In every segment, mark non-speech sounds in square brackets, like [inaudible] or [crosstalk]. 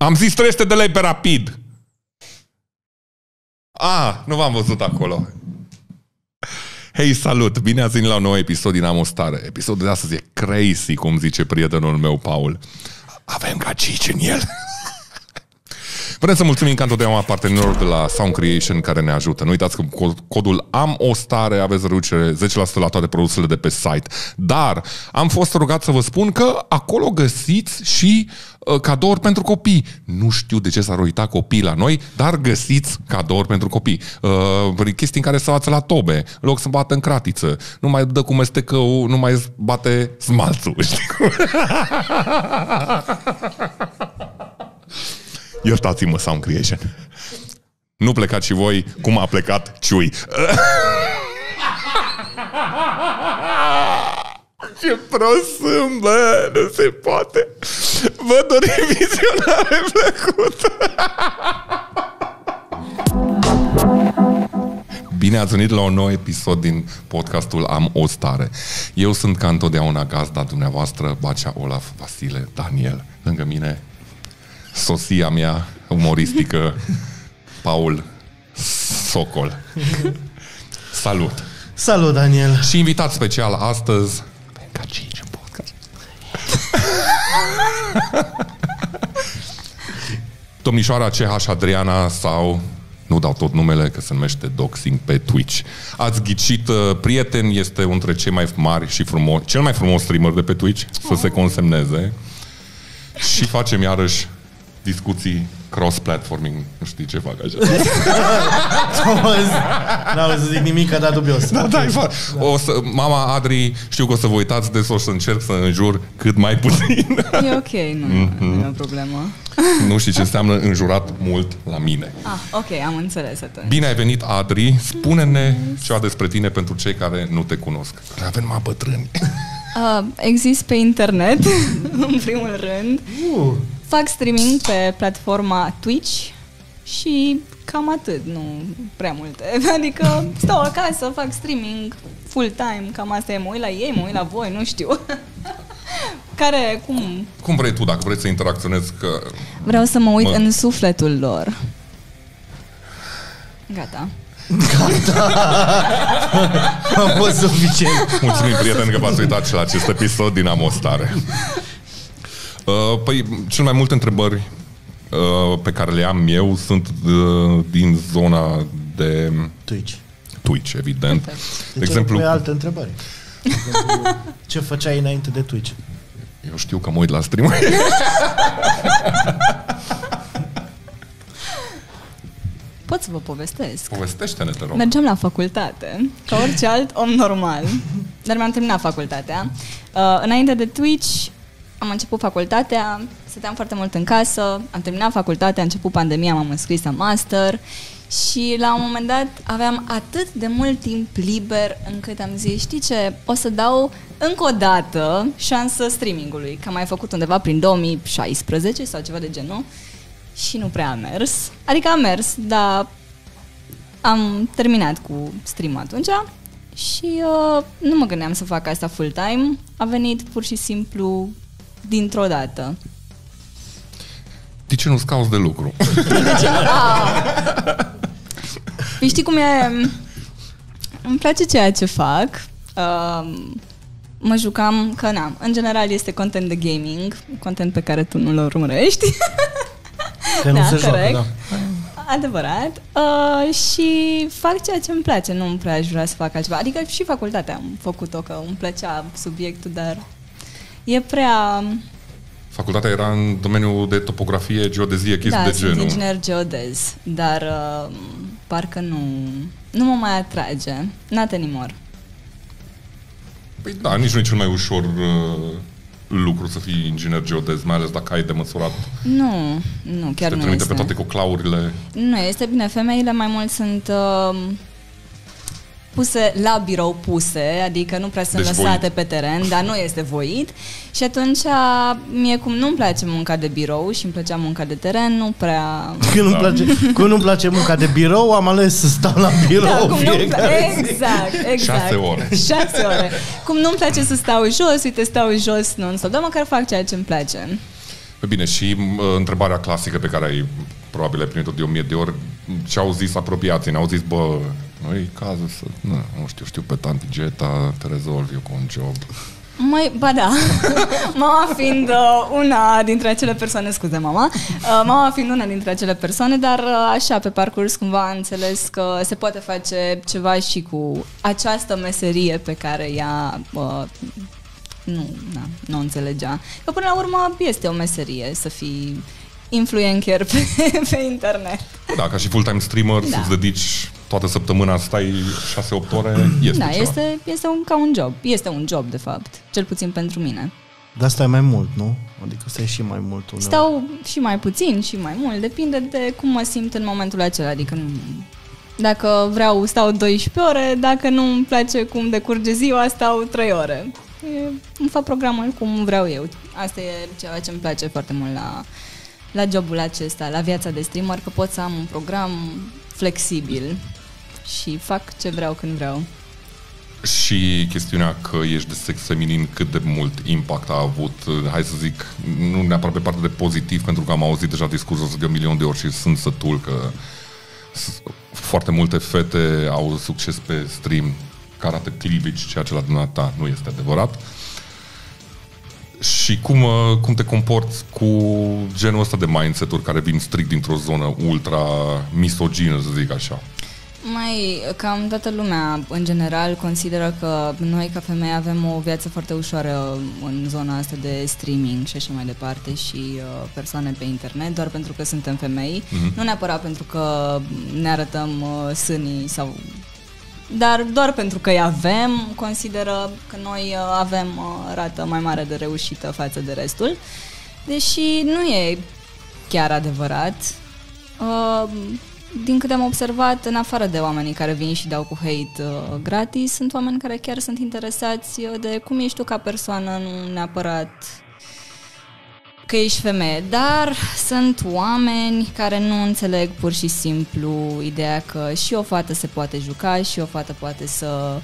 Am zis 300 de lei pe rapid. Ah, nu v-am văzut acolo. Hei, salut! Bine ați venit la un nou episod din Amostare. Episodul de astăzi e crazy, cum zice prietenul meu, Paul. Avem gagici în el. Vrem să mulțumim ca întotdeauna partenerilor de la Sound Creation care ne ajută. Nu uitați că cu codul am o stare aveți reducere 10% la toate produsele de pe site. Dar am fost rugat să vă spun că acolo găsiți și uh, cadouri pentru copii. Nu știu de ce s-ar uita copii la noi, dar găsiți cadouri pentru copii. Uh, chestii în care să față la tobe, în loc să bată în cratiță. Nu mai dă cu mestecău, nu mai bate smalțul. [laughs] Știi cum? [laughs] Iertați-mă, Sound Creation. Nu plecați și voi cum a plecat Ciui. [laughs] Ce prost sunt, bă, nu se poate. Vă dorim vizionare plăcută. Bine ați venit la un nou episod din podcastul Am o stare. Eu sunt ca întotdeauna gazda dumneavoastră, Bacea Olaf Vasile Daniel. Lângă mine soția mea umoristică, Paul Socol. Salut! Salut, Daniel! Și invitat special astăzi, ca 5 în podcast. Domnișoara CH Adriana sau nu dau tot numele, că se numește Doxing pe Twitch. Ați ghicit, uh, prieten este unul dintre cei mai mari și frumos, cel mai frumos streamer de pe Twitch, să se consemneze. Și facem iarăși discuții cross-platforming. Nu știi ce fac așa. [laughs] N-au să zic nimic, dar dubios. Da, da, da. O să, mama Adri, știu că o să vă uitați de o să încerc să înjur cât mai puțin. E ok, nu, mm-hmm. nu e o problemă. Nu știi ce înseamnă înjurat mult la mine. Ah, ok, am înțeles atunci. Bine ai venit, Adri. Spune-ne ceva despre tine pentru cei care nu te cunosc. Că avem mai bătrâni. Uh, exist pe internet, [laughs] în primul rând. Uh. Fac streaming pe platforma Twitch și cam atât, nu prea multe. [laughs] Adică stau acasă, fac streaming full-time, cam asta e, mă uit la ei, mă uit la voi, nu știu. [laughs] Care, cum? Cum vrei tu, dacă vrei să interacționezi? Că... Vreau să mă uit mă... în sufletul lor. Gata. Gata! [laughs] Am fost suficient. Mulțumim, prieteni, că v-ați uitat și la acest episod din Amostare. Uh, păi, cel mai multe întrebări uh, pe care le am eu sunt uh, din zona de... Twitch. Twitch, evident. De, de exemplu... alte întrebări. ce făceai înainte de Twitch? Eu știu că mă uit la stream Pot să vă povestesc. Povestește-ne, te rog. Mergeam la facultate, ca orice alt om normal, dar mi-am terminat facultatea. Uh, înainte de Twitch, am început facultatea, stăteam foarte mult în casă, am terminat facultatea, a început pandemia, m-am înscris la master și la un moment dat aveam atât de mult timp liber încât am zis, știi ce, o să dau încă o dată șansă streamingului, că am mai făcut undeva prin 2016 sau ceva de genul și nu prea a mers. Adică a mers, dar am terminat cu stream atunci și uh, nu mă gândeam să fac asta full-time. A venit pur și simplu dintr-o dată. De ce nu-ți cauți de lucru? De ce nu? Păi știi cum e? Îmi place ceea ce fac. Uh, mă jucam, că n-am. În general este content de gaming, content pe care tu nu-l urmărești. Că nu [laughs] da, se corect. joacă, da. Adevărat. Uh, și fac ceea ce îmi place. Nu îmi prea aș vrea să fac altceva. Adică și facultatea am făcut-o, că îmi plăcea subiectul, dar e prea... Facultatea era în domeniul de topografie, geodezie, chestii da, de genul. Da, inginer geodez, dar uh, parcă nu, nu mă mai atrage. Not anymore. Păi da, nici nu e cel mai ușor uh, lucru să fii inginer geodez, mai ales dacă ai de măsurat. Nu, nu, chiar nu este. pe toate coclaurile. Nu, este bine. Femeile mai mult sunt... Uh, puse la birou puse, adică nu prea sunt deci lăsate voit. pe teren, dar nu este voit. Și atunci, mie cum nu-mi place munca de birou și îmi plăcea munca de teren, nu prea... [laughs] Când nu-mi place, cum nu place munca de birou, am ales să stau la birou da, cum nu Exact, exact. Șase ore. Șase ore. Cum nu-mi place să stau jos, uite, stau jos non-stop, dar măcar fac ceea ce îmi place. Păi Bine, și m, întrebarea clasică pe care ai probabil ai primit-o de o mie de ori, ce au zis apropiații? Ne-au zis, bă, noi cazul să, nu, nu știu, știu pe tanti Geta, te rezolv eu cu un job. Mai, ba da, [laughs] mama fiind uh, una dintre acele persoane, scuze mama, uh, mama fiind una dintre acele persoane, dar uh, așa pe parcurs cumva am înțeles că se poate face ceva și cu această meserie pe ea ea uh, nu, na, nu o înțelegea. Că până la urmă este o meserie să fii influencer [laughs] pe, pe internet. Da, ca și full-time streamer, Da. să-ți dedici toată săptămâna, stai 6-8 ore, este da, ceva. este, este un, ca un job. Este un job, de fapt. Cel puțin pentru mine. Dar stai mai mult, nu? Adică stai și mai mult uneori. Stau și mai puțin și mai mult, depinde de cum mă simt în momentul acela. Adică nu, dacă vreau, stau 12 ore, dacă nu îmi place cum decurge ziua, stau 3 ore. E, îmi fac programul cum vreau eu. Asta e ceva ce îmi place foarte mult la, la jobul acesta, la viața de streamer, că pot să am un program flexibil și fac ce vreau când vreau. Și chestiunea că ești de sex feminin, cât de mult impact a avut, hai să zic, nu neapărat pe partea de pozitiv, pentru că am auzit deja discursul ăsta de un milion de ori și sunt sătul că s- foarte multe fete au succes pe stream care arată cleavage, ceea ce la dumneata nu este adevărat. Și cum, uh, cum te comporți cu genul ăsta de mindset-uri care vin strict dintr-o zonă ultra misogină, să zic așa? Mai cam toată lumea, în general, consideră că noi, ca femei, avem o viață foarte ușoară în zona asta de streaming și așa mai departe și uh, persoane pe internet, doar pentru că suntem femei. Mhm. Nu neapărat pentru că ne arătăm uh, sânii sau... Dar doar pentru că îi avem, consideră că noi uh, avem uh, rată mai mare de reușită față de restul. Deși nu e chiar adevărat. Uh, din câte am observat, în afară de oamenii care vin și dau cu hate uh, gratis, sunt oameni care chiar sunt interesați uh, de cum ești tu ca persoană, nu neapărat că ești femeie, dar sunt oameni care nu înțeleg pur și simplu ideea că și o fată se poate juca și o fată poate să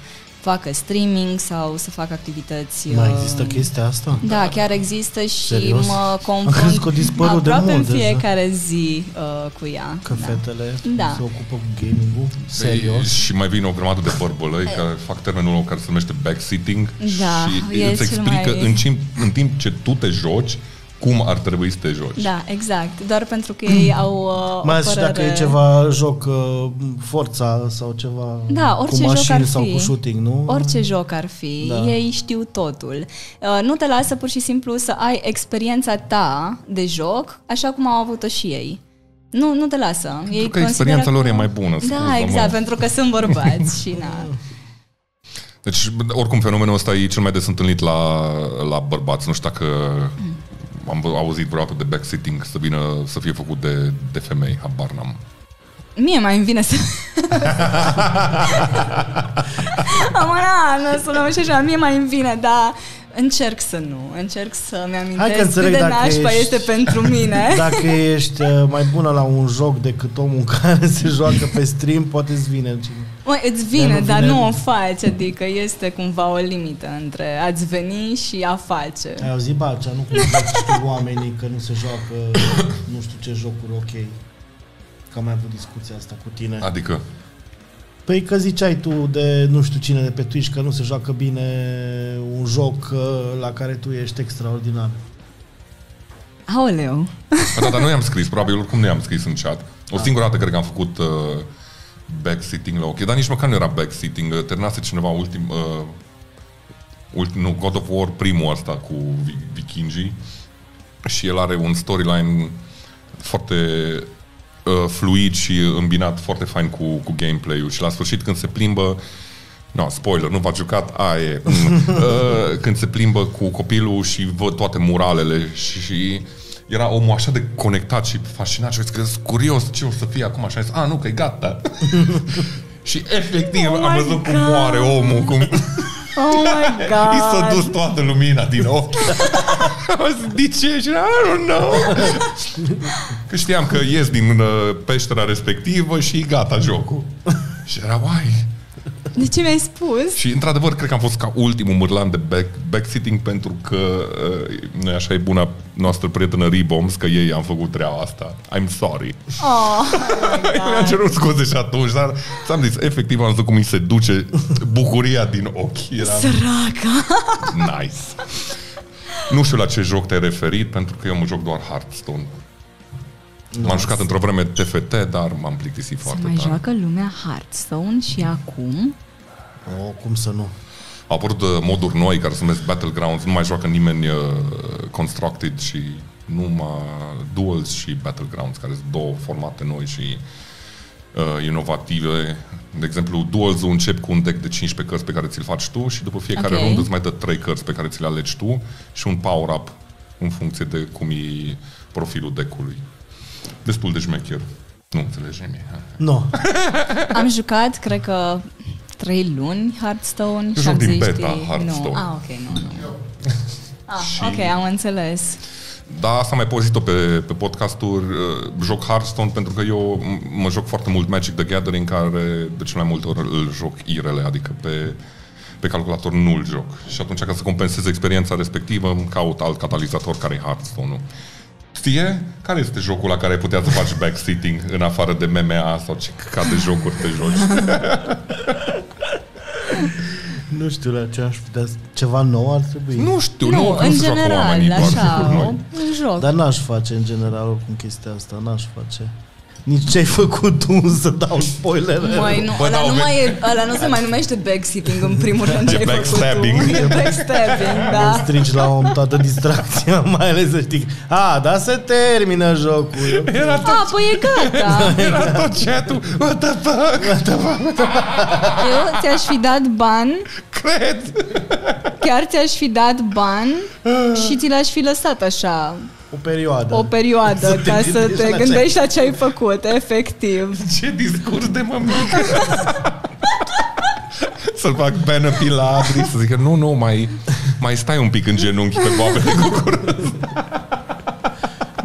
facă streaming sau să facă activități. Mai uh, există chestia asta? Da, chiar există și Serios? mă Am confrunt crezut că a dispărut de aproape mult în deja. fiecare zi uh, cu ea. Că da. fetele Da. se ocupă cu gaming-ul? Serios? Ei, Și mai vin o grămadă de bărbălăi [laughs] care fac termenul care se numește backsitting Da, și e îți cel explică mai- în, timp, în timp ce tu te joci, cum ar trebui să te joci. Da, exact. Doar pentru că ei au uh, Mai o ales și dacă părere... e ceva joc uh, forța sau ceva Da, orice cu joc mașini ar fi. sau cu shooting, nu? Orice joc ar fi, Da. da. ei știu totul. Uh, nu te lasă pur și simplu să ai experiența ta de joc, așa cum au avut-o și ei. Nu, nu te lasă. Ei că consideră experiența lor că- e mai bună, Da, scuză-mă. exact, pentru că sunt bărbați și na. Deci, oricum, fenomenul ăsta e cel mai des întâlnit la, la bărbați. Nu știu dacă am vă- auzit vreodată de backsitting să vină să fie făcut de, de femei, habar n-am. Mie mai îmi vine să... [laughs] Am na, nu sunăm și așa, mie mai îmi vine, dar încerc să nu, încerc să-mi Hai că amintesc cât înțeleg de dacă nașpa ești- este pentru mine. [laughs] Dacă ești uh, mai bună la un joc decât omul [laughs] care se joacă pe stream, poate îți vine. Măi, îți Dar vine, nu dar vine- nu o faci, adică este cumva o limită între a-ți veni și a face. Ai auzit, Bacea, nu cum știu oamenii că nu se joacă nu știu ce jocuri ok. Că am mai avut discuția asta cu tine. Adică, Păi că ziceai tu de nu știu cine de pe Twitch că nu se joacă bine un joc uh, la care tu ești extraordinar. Aoleu! Bă, da, dar nu i-am scris, probabil oricum nu i-am scris în chat. O singură dată cred că am făcut uh, backsitting la OK, dar nici măcar nu era backsitting, uh, terminase cineva ultim, uh, ultim, nu, God of War primul ăsta cu vi- vikingii și el are un storyline foarte uh, fluid și îmbinat foarte fain cu, cu gameplay-ul și la sfârșit când se plimbă No, spoiler, nu v-ați jucat? A, e. Mm. [laughs] Uh, când se plimbă cu copilul și văd toate muralele și, și era omul așa de conectat și fascinat și a zis că sunt curios ce o să fie acum și a zis, a, nu, că e gata. [laughs] și efectiv Oh am my văzut cum God. moare omul, cum Oh my [laughs] i s-a god! dus toată lumina din ochi. [laughs] Am zis, de ce? Și era, I don't know. Că știam că ies din uh, peștera respectivă și gata jocul. Și era, uai, De ce mi-ai spus? Și într-adevăr, cred că am fost ca ultimul mârlan de back, backsitting pentru că uh, nu așa e buna noastră prietenă Rebombs, că ei am făcut treaba asta. I'm sorry. Oh, [laughs] Mi-a cerut scuze și atunci, dar ți-am zis, efectiv am văzut cum îi se duce bucuria din ochi. Era Săraca! [laughs] nice. Nu știu la ce joc te-ai referit, pentru că eu mă joc doar Hearthstone. M-am jucat într-o vreme TFT, dar m-am plictisit Se foarte mai tare. joacă lumea Hearthstone și acum Oh, cum să nu? Au apărut uh, moduri noi care se numesc Battlegrounds, nu mai joacă nimeni uh, Constructed și numai Duels și Battlegrounds, care sunt două formate noi și uh, inovative. De exemplu, Duels-ul începi cu un deck de 15 cărți pe care ți-l faci tu și după fiecare Ok. rundă îți mai dă 3 cărți pe care ți le alegi tu și un power-up în funcție de cum e profilul deck-ului. Destul de șmecher. Nu înțelegi nimic. ha? Nu. am jucat, cred că trei luni Hearthstone Eu și am joc din zis, beta știi, Hearthstone. Nu. Ah, ok, nu, nu. Ah, Și- ok, am înțeles. Da, asta am mai pozit-o pe, pe podcasturi. uh, Joc Hearthstone pentru că eu m- mă joc foarte mult Magic the Gathering, care de cel mai multe ori îl joc irele, adică pe, pe calculator nu îl joc. Și atunci, ca să compensez experiența respectivă, îmi caut alt catalizator care e Hearthstone-ul. Ție, care este jocul la care ai putea să faci backseating în afară de MMA sau ce ca de jocuri te joci? [laughs] Nu știu la ce aș putea... Ceva nou ar trebui. nu știu, Nu, nu, că în nu se joacă general, oamenii doar așa, jocuri noi. un joc. Dar n-aș face în general oricum chestia asta, n-aș face. Nici ce ai făcut tu [laughs] să dau spoilere. Măi, nu, Bă, ăla, da, nu o mai e, ăla nu se mai numește backseating în primul rând ce E ai făcut tu. backstabbing. E backstabbing, Îmi da. strici la om toată distracția, [laughs] mai ales să știi. A, da, se termină jocul. Era A, păi e gata. [laughs] Era tot chat-ul. What the fuck? Eu ți-aș fi dat ban, Cred! chiar ți-aș fi dat ban și ți l-aș fi lăsat așa O perioadă. o perioadă Să te ca să gândești te la ce gândești la ce ai făcut, efectiv. [laughs] Ce discurs de mămică! [laughs] Să-l fac penă la Adri, să zică, nu, nu, mai, mai stai un pic în genunchi pe boabe de cucuruz. [laughs]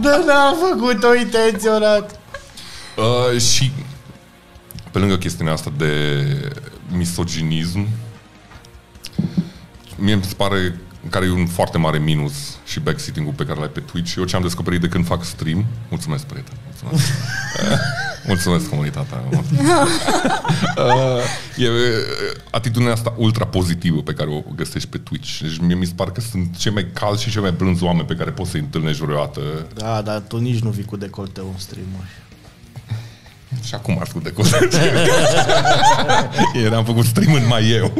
Da, n-am făcut-o intenționat. Uh, și pe lângă chestiunea asta de misoginism, mie mi se pare care e un foarte mare minus și backseating-ul pe care l-ai pe Twitch. Eu ce am descoperit de când fac stream, mulțumesc, prieten, mulțumesc. Uh, [laughs] mulțumesc, comunitatea. [laughs] Uh, e uh, atitudinea asta ultra pozitivă pe care o găsești pe Twitch. Deci mie mi se pare că sunt cei mai calzi și cei mai blânzi oameni pe care poți să-i întâlnești vreodată. Da, dar tu nici nu vii cu decolteu în stream [laughs] Și acum ar fi de cosă. Eram făcut stream în mai eu.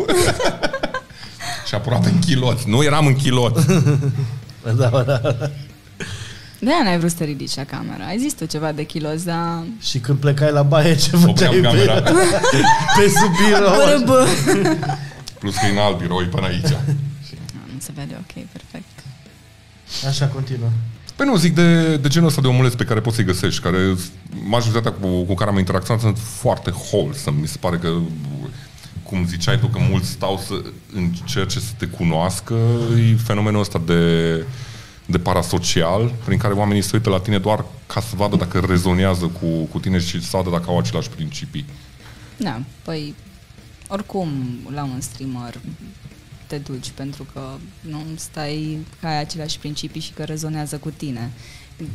Și aproape în chiloți. Nu eram în chiloți. [laughs] Da, da. De aia n-ai vrut să te ridici la camera. Ai zis tu ceva de kilos, dar... Și când plecai la baie, ce Opream făceai camera. pe, pe sub birou? Bă, bă. Plus că e în alt birou, e până aici. [laughs] Nu se vede, ok, perfect. Așa continuă. Păi nu, zic de, de genul ăsta de omuleți pe care poți să-i găsești, care majoritatea cu, cu care am interacționat sunt foarte wholesome. Mi se pare că, cum ziceai tu, că mulți stau să încerce să te cunoască, e fenomenul ăsta de, de parasocial, prin care oamenii se uită la tine doar ca să vadă dacă rezonează cu, cu tine și să vadă dacă au aceleași principii. Da, păi oricum la un streamer te duci pentru că nu stai ca ai aceleași principii și că rezonează cu tine.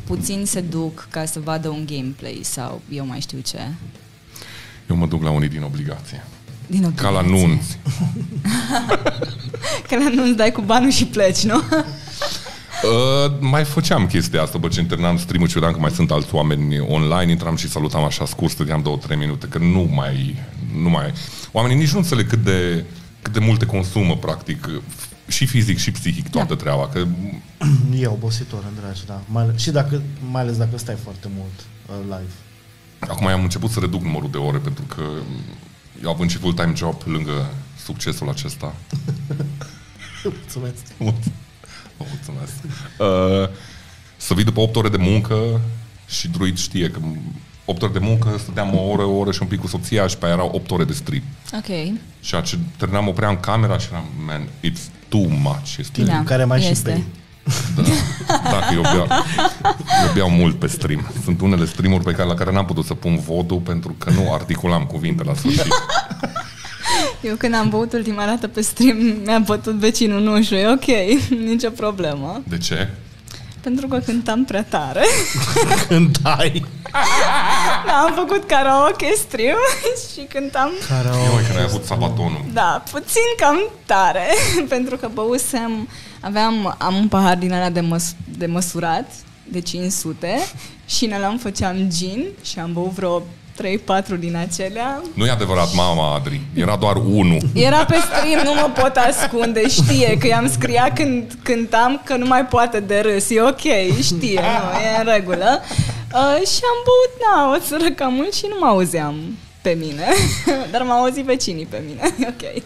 Puțin se duc ca să vadă un gameplay sau eu mai știu ce. Eu mă duc la unii din obligație. Din Ca la obligație. nunți. Că la nu-ți dai cu banul și pleci, nu? [laughs] Uh, mai făceam chestia asta, bă, ce terminam stream-ul și vedeam că mai sunt alți oameni online, intram și salutam așa scurt, stăteam două, trei minute, că nu mai, nu mai... Oamenii nici nu înțeleg cât de, cât de multe consumă, practic, și fizic și psihic toată Da. treaba, că E obositor, dragi, da. Mai, ales- și dacă, mai ales dacă stai foarte mult uh, live. acum am început să reduc numărul de ore, pentru că eu având și full-time job lângă succesul acesta, [laughs] Mulțumesc. Vă mulțumesc. Uh, să vii după 8 ore de muncă și Druid știe că 8 ore de muncă, stăteam o oră, o oră și un pic cu soția și pe aia erau 8 ore de stream. Ok. Și ce terminam, opream camera și eram, man, it's too much. Este, Da, care mai și este. Bei. da, dacă eu beau, eu beau mult pe stream. Sunt unele streamuri pe care, la care n-am putut să pun vodul pentru că nu articulam cuvinte la sfârșit. Eu când am băut ultima dată pe stream, mi-a bătut vecinul nu știu, e ok, [laughs] nicio problemă. De ce? Pentru că cântam prea tare. [laughs] Cântai. Da, am făcut karaoke stream [laughs] și cântam, Eu mai când ai avut sabatonul. da, puțin cam tare. Pentru că băusem, aveam, am un pahar din ăla de, măs, de măsurat, de 500 și în ăla îmi făceam gin și am băut vreo 3-4 din acelea Nu e adevărat, mama Adri. Era doar unul. Era pe stream, nu mă pot ascunde, știe că i-am scria când cântam că nu mai poate de râs, e ok, știe, nu, e în regulă. Uh, și am băut, na, o țără cam mult și nu mă auzeam pe mine, [laughs] dar m-au auzit vecinii pe mine, e [laughs] ok.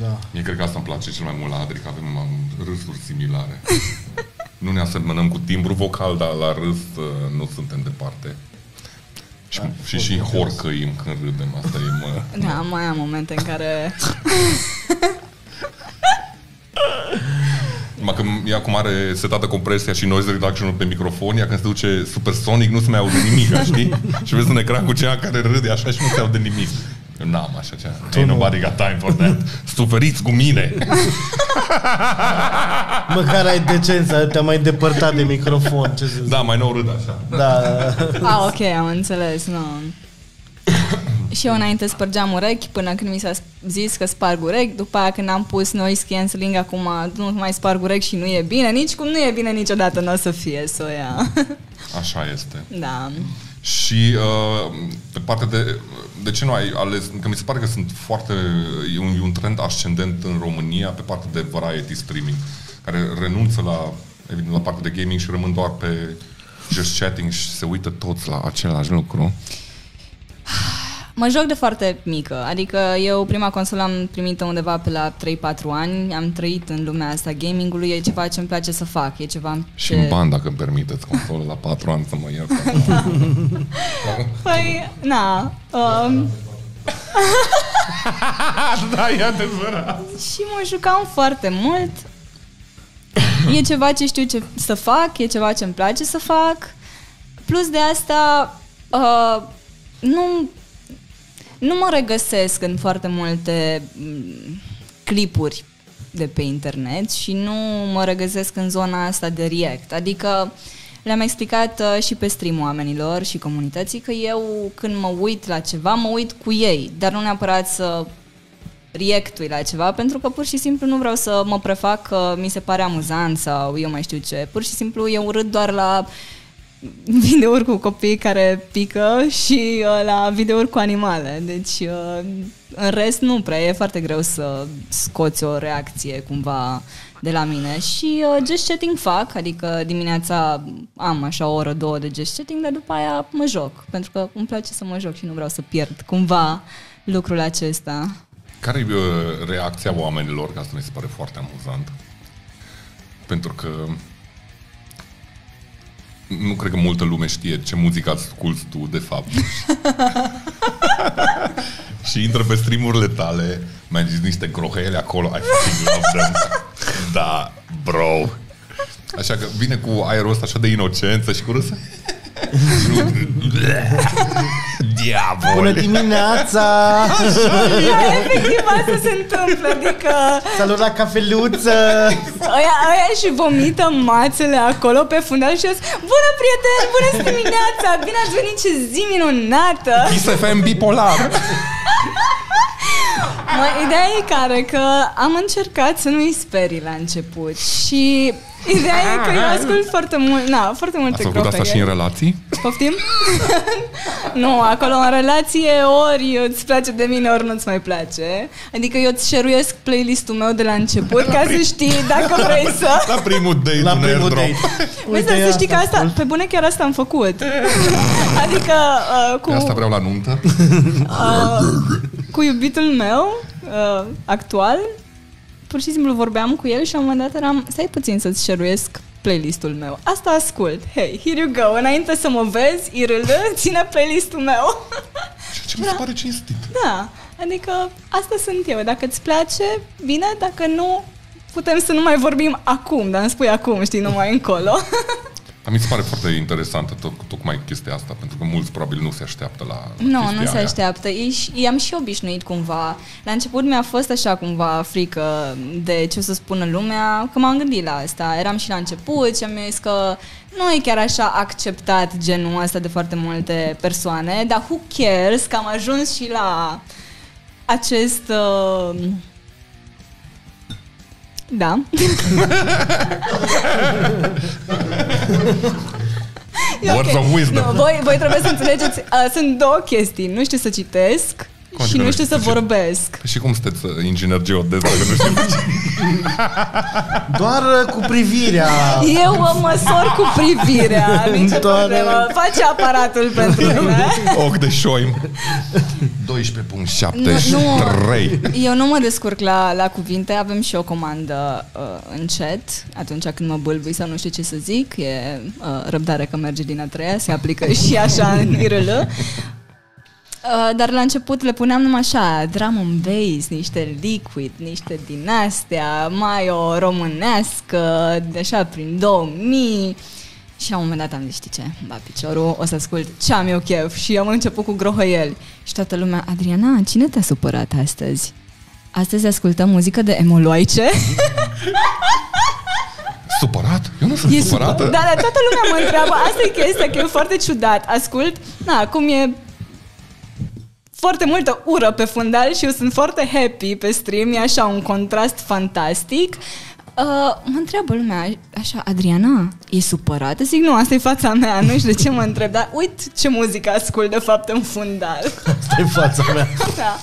Da. Mie cred că asta îmi place cel mai mult la Adri, că avem um, râsuri similare. [laughs] nu ne asemănăm cu timbru vocal, dar la râs uh, nu suntem departe. Și, și, și horcăim când râdem, asta e mă... [laughs] Da, mai am momente în care... [laughs] Numai că ea cum are setată compresia și noise reduction pe microfon, ea când se duce supersonic nu se mai aude nimic, știi? și vezi un ecran cu cineva care râde așa și nu se aude nimic. Eu n-am așa ceva. Ain't nobody got time for that. [laughs] Suferiți cu mine. [laughs] Măcar ai decența, te-am mai depărtat de microfon, ce să zic. Da, mai nou râd așa. Da. [laughs] Ah, ok, am înțeles, nu. Și eu înainte spărgeam urechi până când mi s-a zis că sparg urechi, după aia când am pus noise cancelling, acum nu mai sparg urechi și nu e bine, nici cum nu e bine niciodată, nu o să fie, să o ia. Așa este. Da. Și uh, pe partea de... De ce nu ai ales... Că mi se pare că sunt foarte... E un, e un trend ascendent în România pe partea de variety streaming, care renunță la, evident, la partea de gaming și rămân doar pe just chatting și se uită toți la același lucru. Mă joc de foarte mică, adică eu prima consolă am primit-o undeva pe la 3-4 ani, am trăit în lumea asta gamingului, e ceva ce îmi place să fac, e ceva Și ce... în bani, dacă îmi permiteți, consolă la 4 ani să mă iert. [laughs] Păi, na, um, [laughs] da, e adevărat. și mă jucam foarte mult. E ceva ce știu ce să fac, e ceva ce îmi place să fac. Plus de asta, uh, nu, nu mă regăsesc în foarte multe mm, clipuri de pe internet și nu mă regăsesc în zona asta de react. Adică le-am explicat uh, și pe stream oamenilor și comunității că eu când mă uit la ceva, mă uit cu ei, dar nu neapărat să reactui la ceva, pentru că pur și simplu nu vreau să mă prefac că mi se pare amuzant sau eu mai știu ce. Pur și simplu eu urât doar la videouri cu copii care pică și uh, la videouri cu animale. Deci, uh, în rest, nu prea. E foarte greu să scoți o reacție cumva de la mine. Și uh, just chatting fac, adică dimineața am așa o oră, două de just chatting, dar după aia mă joc. Pentru că îmi place să mă joc și nu vreau să pierd cumva lucrul acesta. Care e uh, reacția oamenilor? Că asta mi se pare foarte amuzant. Pentru că nu cred că multă lume știe ce muzică asculti tu, de fapt. [laughs] și intră pe streamurile tale, mai zis niște grohele acolo, I fucking love them. da, bro. Așa că vine cu aerul ăsta așa de inocență și cu râs. [laughs] Diavol! Bună dimineața! Da, efectiv asta se întâmplă, adică Salut la cafeluță! Aia, aia și vomită mațele acolo pe fundal și eu zic, Bună prieteni, bună dimineața, bine ați venit, ce zi minunată Kiss FM bipolar! mă, Ideea e care că am încercat să nu-i sperii la început și ideea e că eu ascult foarte mult, na, foarte multe Ați făcut asta gropere. și în relații? Poftim? [laughs] nu, acolo în relație ori îți place de mine, ori nu-ți mai place. Adică eu îți șeruiesc playlist-ul meu de la început ca să știi dacă [laughs] vrei să... La primul date, La un primul airdrop. date. Vezi, dar să știi că asta, ascult. pe bune chiar asta am făcut. [laughs] adică uh, cu, De asta vreau la nuntă. uh, cu iubitul meu uh, actual, pur și simplu vorbeam cu el și la un moment dat eram, stai puțin să-ți șeruiesc playlistul meu. Asta ascult. Hey, here you go. Înainte să mă vezi, irâlă, [laughs] ține playlistul meu. [laughs] Ceea ce mi se pare cinstit. da, adică asta sunt eu. Dacă îți place, bine, dacă nu, putem să nu mai vorbim acum, dar îmi spui acum, știi, nu mai încolo. [laughs] Dar mi se pare foarte interesantă to- tocmai chestia asta, pentru că mulți probabil nu se așteaptă la Nu, chestia nu se aia. așteaptă. E și- I-am și obișnuit cumva. La început mi-a fost așa cumva frică de ce o să spună lumea, că m-am gândit la asta. Eram și la început și am zis că nu e chiar așa acceptat genul ăsta de foarte multe persoane, dar who cares că am ajuns și la acest... Uh, da. E Words of wisdom. Nu, voi, voi trebuie să înțelegeți, uh, sunt două chestii. Nu știu să citesc și nu știu să Continuă. vorbesc. Și cum sunteți uh, inginer geodez dacă nu știți? Doar uh, cu privirea. Eu mă măsor cu privirea, [laughs] nicio Doar- problemă. Face aparatul [laughs] pentru mine. Ochi de șoim. 12.73. Nu, nu. Eu nu mă descurc la, la cuvinte, avem și o comandă uh, în chat atunci când mă bâlbui sau nu știu ce să zic, e uh, răbdare că merge din a treia, se aplică și așa în [laughs] IRL. Uh, dar la început le puneam numai așa, drum and bass, niște liquid, niște din astea, mai o românească, de așa prin 2000. Și la un moment dat am zis, știi ce, ba piciorul, o să ascult ce am eu chef. Și am început cu grohăieli. Și toată lumea, Adriana, cine te-a supărat astăzi? Astăzi ascultăm muzică de emoloice. [laughs] Supărat? Eu nu sunt E supărată. super. Da, dar toată lumea mă întreabă, asta e chestia, că e foarte ciudat. Ascult, na, acum e foarte multă ură pe fundal și eu sunt foarte happy pe stream, e așa un contrast fantastic. Uh, mă întreabă lumea, așa, Adriana, e supărată? Zic, nu, asta e fața mea, nu știu de ce mă întreb, dar uite ce muzică ascult de fapt în fundal. Asta e fața mea. [laughs] da.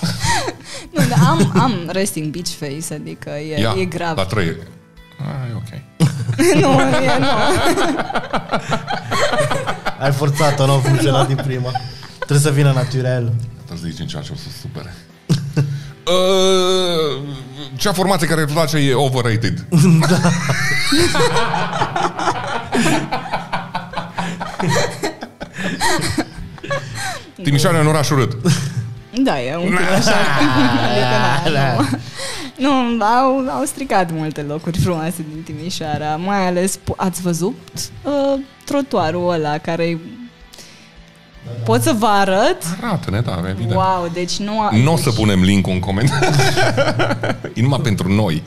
Nu, dar am, am resting beach face, adică e, Ia, e grav. La trei. Ah, e ok. [laughs] nu, e, nu. Ai forțat-o, nu a funcționat din prima. Trebuie să vină naturel. Trebuie să zici în ceea ce o să supere. [laughs] Uh, cea formație care îți place e overrated. [laughs] [laughs] Timișoara e un oraș urât. Da, e un pic așa. adică, na, nu. nu, au, au stricat multe locuri frumoase din Timișoara, mai ales, po- ați văzut uh, trotuarul ăla care Pot să vă arăt? Arată-ne, da, evident. Wow, deci nu... A... Nu o să punem link în comentarii. [laughs] e numai pentru noi.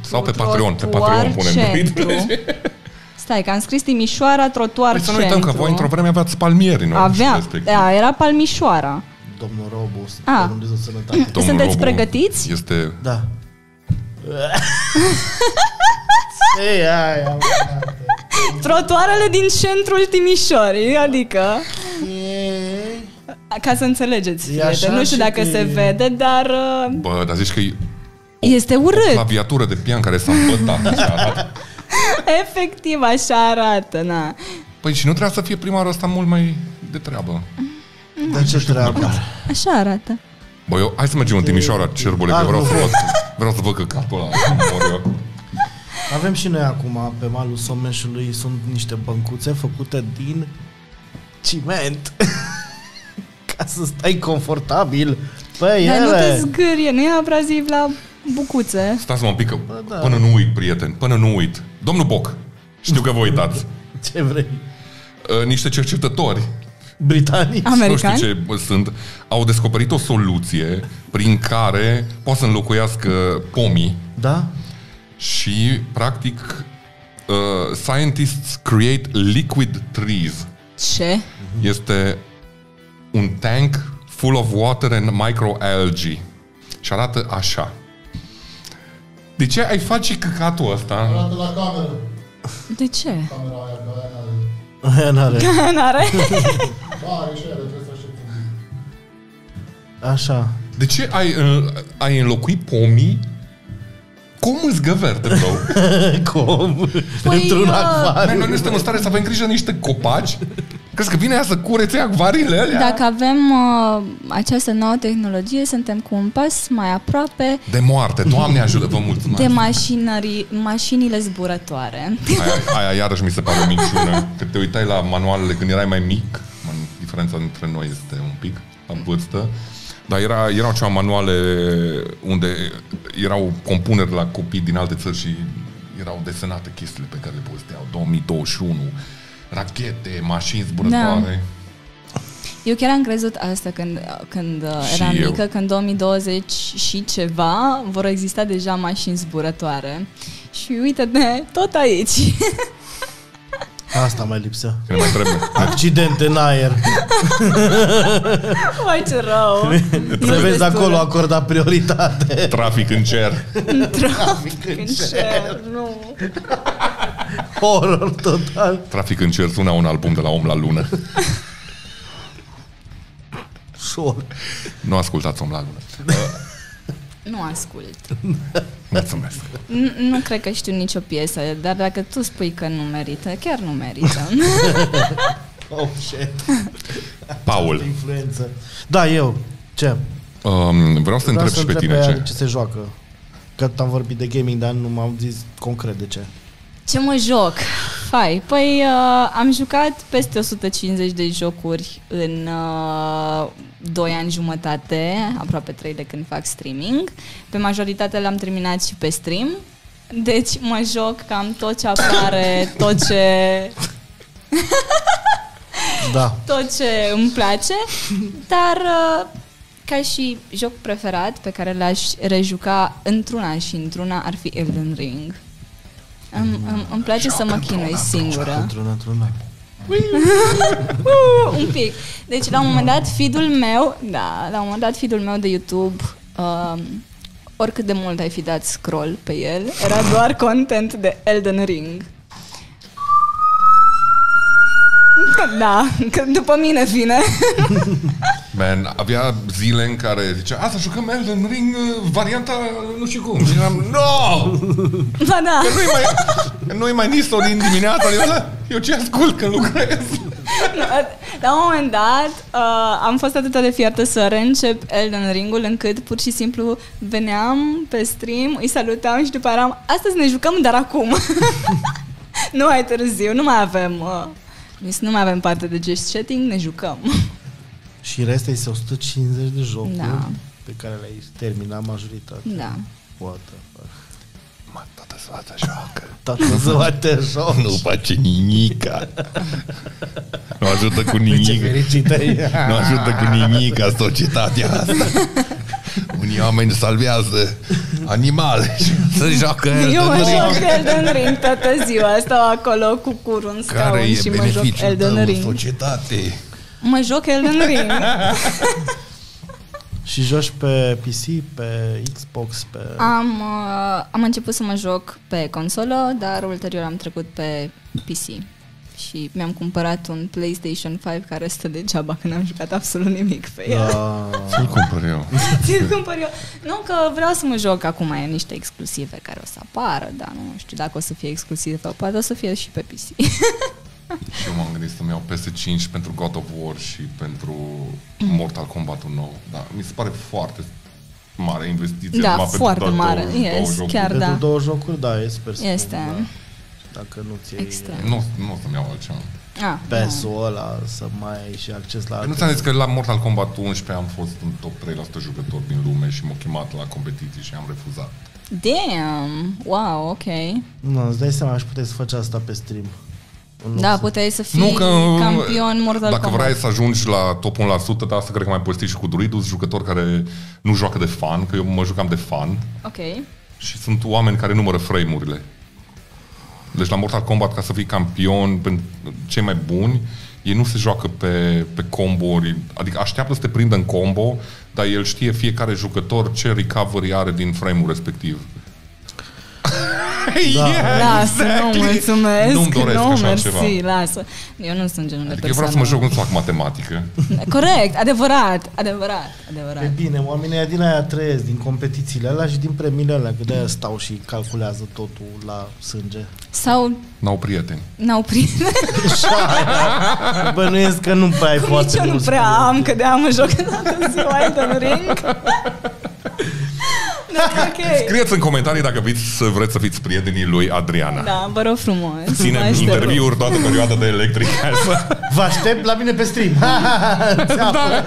Sau pe Patreon. Pe Patreon punem. centru. [laughs] Stai, că am scris Timișoara, trotuar Păi să nu centru. uităm că voi într-o vreme aveați palmieri, nu? Aveam, Respectiv. da, era Palmișoara. Domnul Robu, să Ah. dea Dumnezeu sănătate. Domnul Sunteți Robu pregătiți? Este... Da. [laughs] Ei, aia, Trotuarele din centrul Timișorii, adică... Ca să înțelegeți, E prieteni, așa nu știu și dacă că se e- vede, dar uh, Bă, dar zici că e este o urât. claviatură de pian care s-a îmbătat. așa arată. [laughs] Efectiv, așa arată, na. Păi și nu trebuia să fie prima oară asta mult mai de treabă. De ce treabă? Așa arată. Bă, eu, hai să mergem în Timișoara, cerbule, că Ah, vreau nu să vreau. văd, vreau să văd căcatul ăla. mor eu. Avem și noi acum pe malul Someșului sunt niște băncuțe făcute din ciment. [laughs] [laughs] Ca să stai confortabil pe Dar nu te ele. zgârie, nu e abraziv la bucuțe. Stați-mă un pic, că Bă, da. până nu uit, prieten, până nu uit. Domnul Boc, știu că vă uitați. [laughs] Ce vrei? Uh, Niște cercetători Britanici? Americani? nu știu ce bă, sunt, au descoperit o soluție prin care poate să înlocuiască pomii Da? și, practic, uh, scientists create liquid trees. Ce? Este un tank full of water and microalgae. Și arată așa. De ce ai face căcatul ăsta? Arată la cameră. De ce? Camera aia, că aia n-are. Aia n-are. [laughs] N-are? Ba, are și aia, dar trebuie să aștepți un pic. Așa. De ce ai, uh, ai înlocui pomii cum îți găverte, bro? Cum? Păi, Într-un uh, Man, acvariu. noi nu suntem în stare să avem grijă de niște copaci? Crezi că vine ea să curețe acvariile alea? Dacă avem uh, această nouă tehnologie, suntem cu un pas mai aproape De moarte, Doamne ajută, vă mulțumesc. de mașinării, mașinile zburătoare. Aia, aia iarăși mi se pare o minciună. Că te uitai la manualele când erai mai mic, man, diferența dintre noi este un pic la vârstă, dar era, erau ceva manuale unde erau compuneri la copii din alte țări și erau desenate chestiile pe care le povesteau. 2021, Rachete, mașini zburătoare. Eu chiar am crezut asta când, când uh, Și eram eu. mică, că în 2020 și ceva vor exista deja mașini zburătoare. Și uite-te, tot aici. [laughs] Asta mai lipsea. Că ne mai trebuie. Accidente în aer. [laughs] Mai ce rău. Să vezi acolo acorda prioritate. Trafic în cer. Trafic în În cer. cer, nu. Horror total. Trafic în cer sună un album de la om la lună. Șoc. Nu ascultați om la lună. [laughs] Nu ascult. Mulțumesc. N- nu cred că știu nicio piesă, dar dacă tu spui că nu merită, chiar nu merită. [laughs] Oh, shit. Paul, Influență. Da, eu. Ce? um, vreau să te Vreau întreb să și pe întreb tine ea ce. de ce se joacă. Că am vorbit de gaming, dar nu m-am zis concret de ce. Ce mă joc? Fai, păi uh, am jucat peste 150 de jocuri în uh, 2 ani jumătate, aproape 3 de când fac streaming. Pe majoritatea le-am terminat și pe stream. Deci mă joc cam tot ce apare, tot ce, Da. [laughs] tot ce îmi place, dar uh, ca și joc preferat pe care l-aș rejuca într-una și într-una ar fi Elden Ring. Îmi, îmi, îmi place să mă chinui singură. Într-una, într-una. Uh, un pic. Deci, la un moment dat, feed-ul meu, da, la un moment dat, feed-ul meu de YouTube, um, oricât de mult ai fi dat scroll pe el, era doar content de Elden Ring. Da, că după mine vine. [laughs] Man, avea zile în care zicea, asta jucăm Elden Ring, uh, varianta nu știu cum. Și eram, no! [laughs] ba da. Că nu-i mai, că nu-i mai nisto din dimineața. Eu, "Da, Eu ce ascult când lucrez? [laughs] La un moment dat uh, am fost atât de fiertă să reîncep Elden Ring-ul încât pur și simplu veneam pe stream, îi salutam și după aia eram astăzi ne jucăm, dar acum. [laughs] nu mai târziu, nu mai avem uh, nu mai avem parte de just chatting, ne jucăm. Și restul este 150 de jocuri Da. pe care le-ai terminat majoritatea. Da. What the fuck. Mă, toată ziua te joacă. Toată ziua te joci. Nu face nimica. Nu ajută cu Ce nimic. fericită e. Nu ajută cu nimic societatea asta. Unii oameni salvează animale și se joacă Eu mă Elden Ring. joc Elden Ring toată ziua, stau acolo cu curul în Care scaun e și mă joc beneficiul tău Elden în Ring. societate? Mă joc Elden Ring. [laughs] Și joci pe PC, pe Xbox, pe... Am, uh, am început să mă joc pe consolă, dar ulterior am trecut pe PC. Și mi-am cumpărat un PlayStation 5 care stă degeaba, că n-am jucat absolut nimic pe el. Da. Ți-l cumpăr eu. [laughs] Ți-l cumpăr eu. Nu, că vreau să mă joc acum, e niște exclusive care o să apară, dar nu știu dacă o să fie exclusive, poate o să fie și pe PC. [laughs] [laughs] Și eu m-am gândit să-mi iau PS5 pentru God of War și pentru [clears throat] Mortal Kombat nou. Da, mi se pare foarte mare investiție. Da, numai pentru foarte doar mare. două- două Yes, jocuri. chiar Pentru da. două jocuri, da, e super scump, Este. Da. Dacă nu ți Extrem. Nu, nu o să-mi iau altceva. Ah, PES-ul ăla să mai ai și acces la Păi nu ți-am zis că la Mortal Kombat 11 am fost în top 3% jucător din lume și m-au chemat la competiții și am refuzat. Damn! Wow, ok. Nu, îți dai seama, aș putea să faci asta pe stream. În loc Da, să- puteai să fii Nu că campion Mortal Dacă Kombat. vrei să ajungi la top 1%, dar asta cred că mai povesti și cu Druidus, jucători care nu joacă de fan, că eu mă jucam de fan Ok. și sunt oameni care numără frame-urile. Deci la Mortal Kombat, ca să fii campion, pentru cei mai buni, ei nu se joacă pe, pe combo-uri, adică așteaptă să te prindă în combo, dar el știe fiecare jucător ce recovery are din frame-ul respectiv. Da. yeah, Lasă, nu mulțumesc. Nu-mi doresc nu, așa mersi, ceva. lasă. Eu nu sunt genul de Adică eu persoană. vreau să mă joc, nu să fac matematică. Corect, adevărat, adevărat, E adevărat. bine, oamenii aia din aia trăiesc, din competițiile alea și din premiile alea, că de-aia stau și calculează totul la sânge. Sau N-au prieteni. n-au prins. [laughs] Bănuiesc că nu prea ai Nici foarte eu nu mulți prea prieteni. am, că de-aia mă joc toată ziua Elden Ring. [laughs] Da, ok. Scrieți în comentarii dacă vreți să vreți să fiți prietenii lui Adriana. Da, vă rog frumos. Mă Ținem aștept. interviuri toată perioada de electric casă. Vă aștept la mine pe stream. da, da.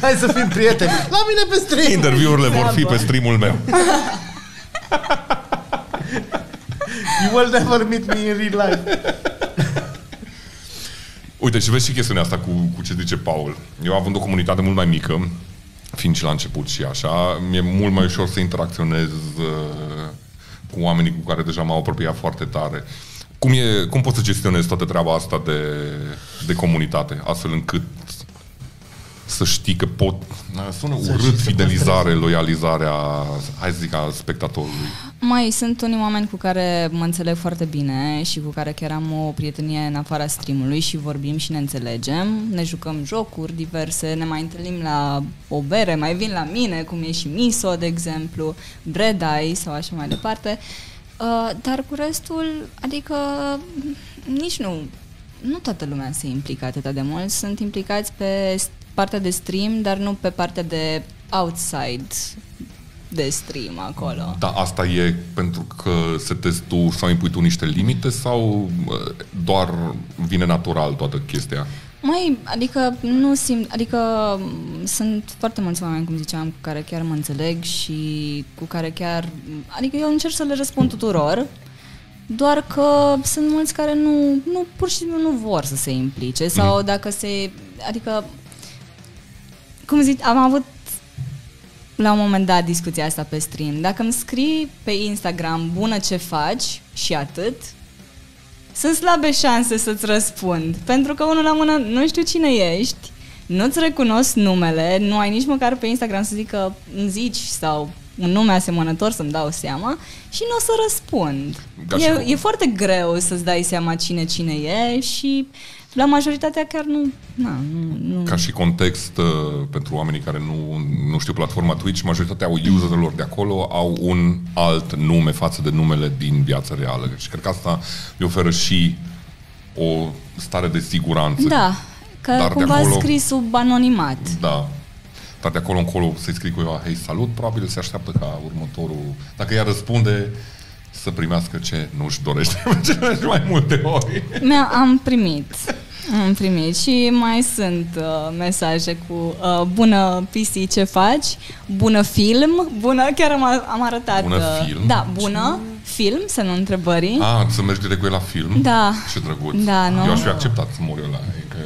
Hai să fim prieteni. La mine pe stream. Interviurile vor fi pe streamul meu. [laughs] You will never meet me in real life. Uite, și vezi și chestiunea asta cu, cu ce zice Paul. Eu având o comunitate mult mai mică, fiind și la început și așa, mi-e mult mai ușor să interacționez uh, cu oamenii cu care deja m-au apropiat foarte tare. Cum, e, cum poți să gestionezi toată treaba asta de, de comunitate, astfel încât să știi că pot... Sună Să urât știi să fidelizare, loializarea, hai să zic, a spectatorului. Mai sunt unii oameni cu care mă înțeleg foarte bine și cu care chiar am o prietenie în afara streamului și vorbim și ne înțelegem. Ne jucăm jocuri diverse, ne mai întâlnim la o bere, mai vin la mine, cum e și Miso, de exemplu, Bread Eye sau așa mai departe. Uh, dar cu restul, adică nici nu, nu toată lumea se implică atât de mult. Sunt implicați pe s- partea de stream, dar nu pe partea de outside de stream acolo. Dar asta e pentru că setezi tu sau impui tu niște limite sau uh, doar vine natural toată chestia? Mai, adică nu simt, adică m, sunt foarte mulți oameni, cum ziceam, cu care chiar mă înțeleg și cu care chiar, adică eu încerc să le răspund tuturor, doar că sunt mulți care nu, nu pur și simplu nu vor să se implice sau dacă se, adică, cum zic, am avut la un moment dat discuția asta pe stream. Dacă îmi scrii pe Instagram bună ce faci și atât, sunt slabe șanse să-ți răspund. Pentru că unul la mână nu știu cine ești, nu-ți recunosc numele, nu ai nici măcar pe Instagram să zic că îmi zici sau un nume asemănător să-mi dau seama și nu o să răspund. Ca și E, cum. e foarte greu să-ți dai seama cine cine e și la majoritatea chiar nu... Na, nu, nu. Ca și context uh, pentru oamenii care nu, nu știu platforma Twitch, majoritatea userilor de acolo au un alt nume față de numele din viața reală. Și cred că asta îi oferă și o stare de siguranță. Da, că Dar de cumva acolo- scris sub anonimat. Da. Dar de acolo încolo să-i scrii cuiva, hei, salut, probabil se așteaptă ca următorul, dacă ea răspunde, să primească ce nu-și dorește de [laughs] cele mai multe ori. Mi-a, am primit. Am primit și mai sunt uh, mesaje cu uh, bună PC ce faci, bună film, bună, chiar am, am arătat. Bună uh, film? Da, bună film, să nu întrebări. A, să mergi direct cu el la film? Da. Ce drăguț. Da, nu? Eu aș fi acceptat să mor eu la că...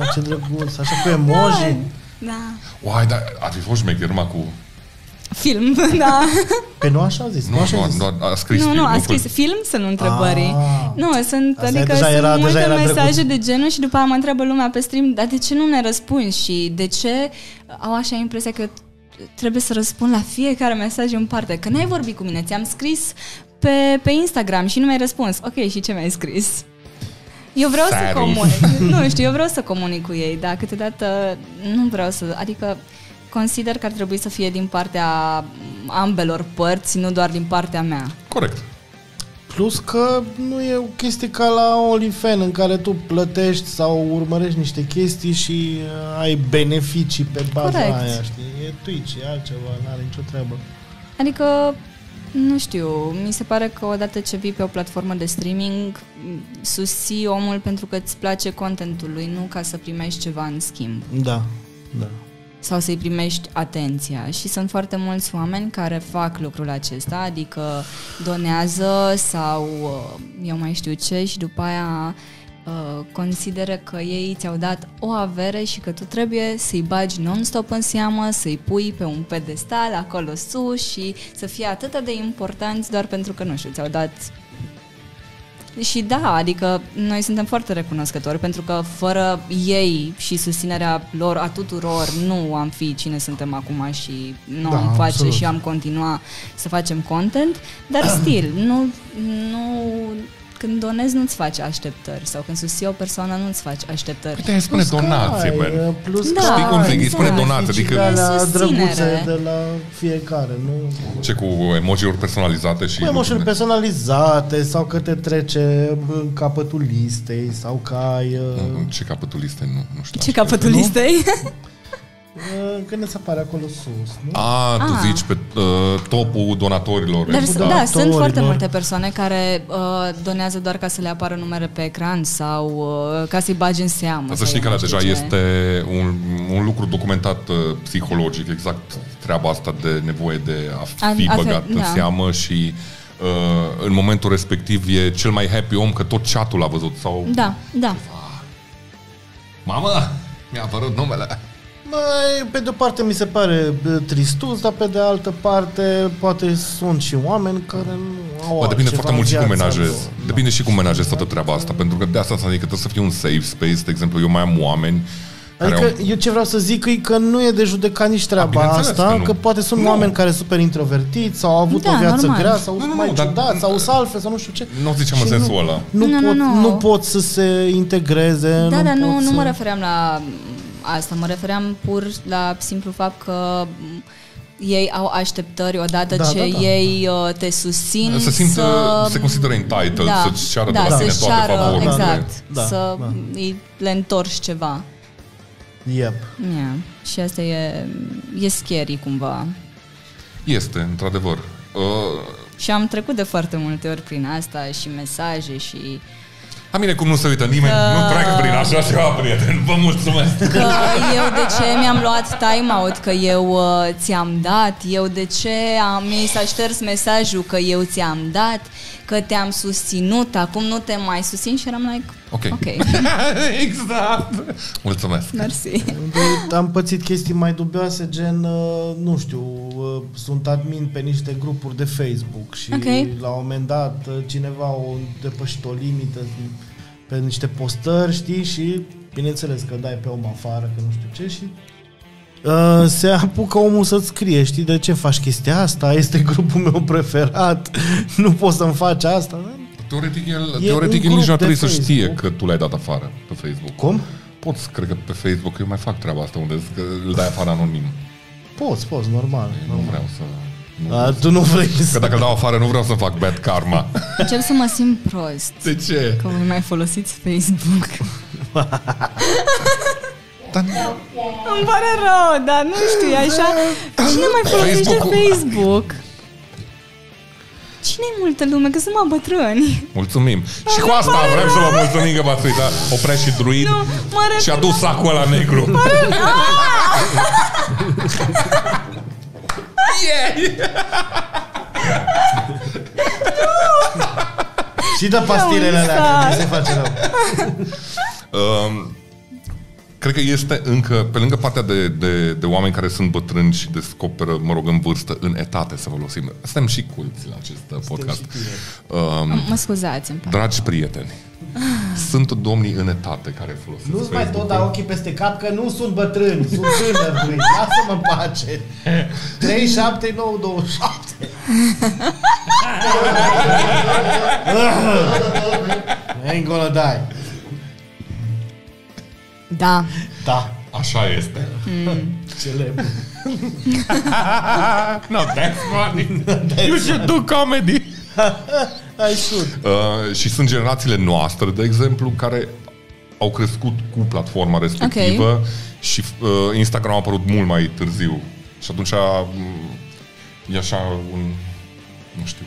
Ah, ce drăguț, așa cu emoji. Da. Uai, dar ar fi fost șmecher numai cu... Film, [laughs] da. Pe nu așa a zis, nu, Nu, așa a zis. nu, a scris nu, film. nu, a cu- scris film, să nu întrebări. Ah. Nu, sunt, Asta adică deja sunt era- multe deja era mesaje drăguț. de genul și după aia mă întreabă lumea pe stream, dar de ce nu ne răspunzi și de ce au așa impresia că trebuie să răspund la fiecare mesaj în parte, că n-ai vorbit cu mine, ți-am scris pe, pe Instagram și nu mi-ai răspuns. Ok, și ce mi-ai scris? Eu vreau să Salut. comunic. [laughs] Nu știu, eu vreau să comunic cu ei, dar câteodată nu vreau să... Adică consider că ar trebui să fie din partea ambelor părți, nu doar din partea mea. Corect. Plus că nu e o chestie ca la OnlyFans în care tu plătești sau urmărești niște chestii și uh, ai beneficii pe baza Corect. aia, știi? E Twitch, e altceva, n-are nicio treabă. Adică, nu știu, mi se pare că odată ce vii pe o platformă de streaming, m, susții omul pentru că îți place contentul lui, nu ca să primești ceva în schimb Da, da. Sau să-i primești atenția. Și sunt foarte mulți oameni care fac lucrul acesta, adică donează sau uh, eu mai știu ce și după aia uh, consideră că ei ți-au dat o avere și că tu trebuie să-i bagi non-stop în seamă, să-i pui pe un pedestal acolo sus și să fie atât de importanți doar pentru că, nu știu, ți-au dat și da, adică noi suntem foarte recunoscători pentru că fără ei și susținerea lor a tuturor nu am fi cine suntem acum și nu Da, am face absolut. și am continua să facem content, dar [clears throat] stil, nu, nu când donezi nu-ți faci așteptări sau când susții o persoană nu-ți faci așteptări. Uite, îi spune Plus că donație, ai, man. uh, Plus Da, că Știi cum ai zic, îi spune beneficii donație, adică- de alea E susținere. drăguțe de la fiecare, nu? Ce cu emoji-uri personalizate și... Cu emoțiuni personalizate sau că te trece în capătul listei sau că ai... uh, Ce capătul listei? Nu, nu știu. Ce capătul listei? uh, [laughs] Când îți apare acolo sus, nu? A, tu Ah. zici pe uh, topul donatorilor. Dar, Cu da, sunt donatorilor. foarte multe persoane care uh, donează doar ca să le apară numere pe ecran sau uh, ca să-i bagi în seamă. Dar să sau știi că eu ăla nu deja știu ce. este un, un lucru documentat uh, psihologic, exact treaba asta de nevoie de a A- fi a fi- băgat în da. seamă și uh, în momentul respectiv e cel mai happy om că tot chatul a văzut sau Da, da. Mamă, mi-a apărut numele. Mai, pe de-o parte mi se pare bă, tristus, dar pe de altă parte poate sunt și oameni care nu au Bă, depinde altceva foarte mult și în cum viața menajezi. lor. Depinde și cum menajezi toată treaba asta. Pentru că de asta să adică trebuie să fie un safe space. De exemplu, eu mai am oameni care Adică au... eu ce vreau să zic e că nu e de judecat nici treaba bineînțeles asta, că că, nu. că poate sunt Nu. oameni care sunt super introvertiți sau au avut Da, o viață normal. grea sau Nu, sunt nu, mai nu, dar- ciudați sau sunt altfel sau nu știu ce. Nu ziceam în Și sensul nu, ăla. Nu, Nu, nu, pot, nu. nu pot să se integreze. Da, nu dar nu, pot nu să... mă refeream la asta, mă refeream pur la simplu fapt că m, ei au așteptări odată Da, ce da, da. ei uh, te susțin Se simtă, să... se consideră entitled, da, să-ți ceară da, de la tine să-și toate ceară, favorile. exact, Da, să da. îi le întorci ceva. Yep. Yeah. Și asta e, e scary cumva. Este, într-adevăr. Uh, Și am trecut de foarte multe ori prin asta și mesaje și la mine cum nu se uită nimeni, Că- nu trec prin așa ceva, prieten. Vă mulțumesc. că eu de ce mi-am luat time-out, că eu uh, ți-am dat, eu de ce am, mi s-a șters mesajul că eu ți-am dat, că te-am susținut, acum nu te mai susțin și eram like, Ok. ok, [laughs] exact. Mulțumesc. mersi. Unde am pățit chestii mai dubioase, gen, uh, nu știu, uh, sunt admin pe niște grupuri de Facebook și Ok. la un moment dat uh, cineva a depășit o limită pe niște postări, știi, și bineînțeles că dai pe om afară, că nu știu ce și Uh, se apucă omul să-ți scrie, știi, de ce faci chestia asta, este [laughs] grupul meu preferat, nu poți să-mi faci asta. Teoretic, el, E teoretic un el nici nu ar grup de trebui să știe Facebook. că tu l-ai dat afară pe Facebook. Cum? Poți, cred că pe Facebook, eu mai fac treaba asta unde zic că îl dai afară anonim. Poți, poți, normal. Nu vreau să... Nu. A, tu nu vrei Că să... dacă îl dau afară, nu vreau să fac bad karma. Încep să mă simt prost. De ce? Că voi mai folosiți Facebook. [laughs] Dar Îmi pare rău, dar nu știu, e așa. Cine mai folosește Facebook-ul- Facebook? Cine e multă lume? Că sunt mai bătrâni. Mulțumim. Și cu asta vrem să vă mulțumim că v-ați uitat. Oprești și druid Nu, mă refer și a dus sacul ăla negru. [laughs] Și dă pastilele alea, că uitat. mi se face rău. Um, cred că este încă, pe lângă partea de, de, de oameni care sunt bătrâni și descoperă, mă rog, în vârstă, în etate, să folosim. Suntem și culți la acest uh, podcast. Um, Mă scuzați, îmi pare. dragi prieteni, sunt domnii în etate care folosesc Nu-ți mai tot Facebook-ul. da ochii peste cap că nu sunt bătrâni, sunt tânări, băi. Lasă-mă în pace. 3, 7, 9, 27. Ain't gonna die. Da. Da, Așa este. [laughs] celebru. [laughs] no, that's funny. [laughs] you should do comedy. I should. Uh, și sunt generațiile noastre, de exemplu, care au crescut cu platforma respectivă Ok. și uh, Instagram a apărut mult mai târziu. Și atunci mm, e așa un, nu știu,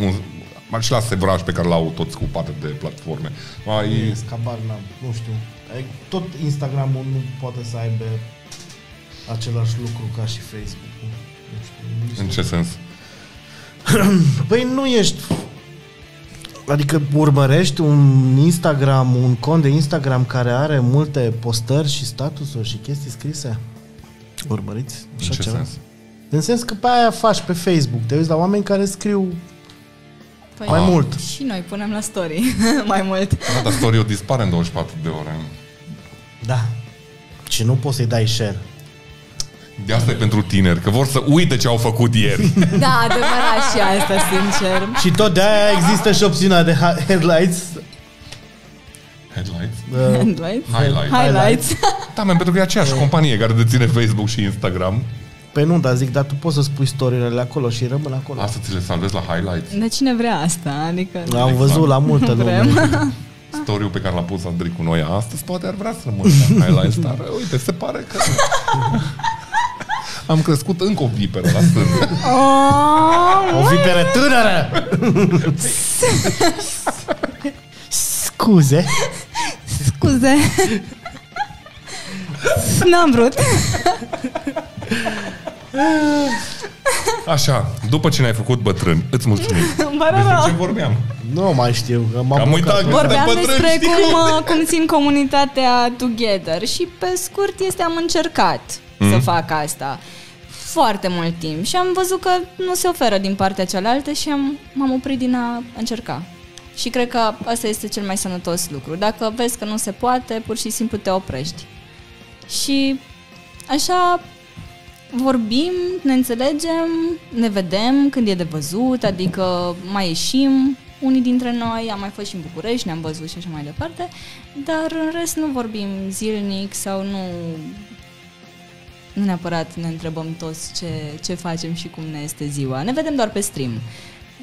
un același sevraj pe care l-au toți cu partea de platforme. Mai, Yes, cabar n-am, nu știu. Ai- Tot Instagramul nu poate să aibă același lucru ca și Facebook-ul. Nu știu. în ce sens? [clears throat] Păi nu ești... Adică urmărești un Instagram, un cont de Instagram care are multe postări și statusuri și chestii scrise? Urmăriți În așa ce ceva? sens? În sens că pe aia faci pe Facebook, te uiți la oameni care scriu Păi, mai mult. Și noi punem la story [laughs] mai mult. Da, dar story-ul dispare în 24 de ore. Da. Și nu poți să-i dai share. De asta e pentru tineri, că vor să uite ce au făcut ieri. [laughs] Da, adevărat și asta, sincer. Și tot de aia există și opțiunea de ha- headlights. Headlights? Uh, Highlights. Highlights. Highlights. Da, man, pentru că e aceeași companie care deține Facebook și Instagram. Pe nu, dar zic, dar tu poți să spui story-urile acolo și rămân acolo. Asta ți le salvezi la highlights. Dar cine vrea asta? Adică... Am văzut la multă [laughs] lume. [laughs] Vrem. Story-ul pe care l-a pus Andrei cu noi astăzi, poate ar vrea să rămână la highlights, dar uite, se pare că am crescut încă o viperă la stânga. Oh, O viperă tânără! Scuze. scuze. N-am vrut. [laughs] Așa, după ce ne-ai făcut bătrân, îți mulțumim. [laughs] Îmi pare Despre rău. ce vorbeam? Nu mai știu, că m-am Am blocat. uitat. Vorbeam Suntem bătrâni, despre știi cum, cum? uh, cum țin comunitatea together și pe scurt este am încercat să fac asta foarte mult timp și am văzut că nu se oferă din partea cealaltă și am, m-am oprit din a încerca. Și cred că asta este cel mai sănătos lucru. Dacă vezi că nu se poate, pur și simplu te oprești. Și așa vorbim, ne înțelegem, ne vedem când e de văzut, adică mai ieșim unii dintre noi, am mai fost și în București, ne-am văzut și așa mai departe, dar în rest nu vorbim zilnic sau nu nu neapărat ne întrebăm toți ce, ce facem și cum ne este ziua. Ne vedem doar pe stream.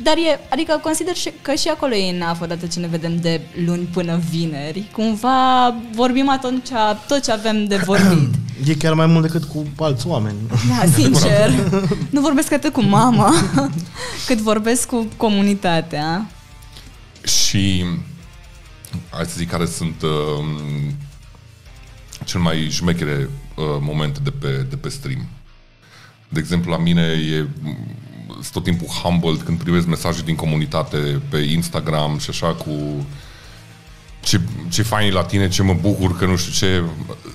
Dar e, adică consider și, că și acolo e enough odată ce ne vedem de luni până vineri. Cumva vorbim atunci tot ce avem de vorbit. [clears throat] E chiar mai mult decât cu alți oameni. Da, [laughs] sincer. Nu vorbesc atât cu mama, cât vorbesc cu comunitatea. Și hai să zic care sunt uh, cel mai șmechere uh, momente de pe, de pe stream. De exemplu, la mine e sunt tot timpul humbled când primesc mesaje din comunitate pe Instagram și așa cu ce, ce fain e la tine, ce mă bucur că nu știu ce,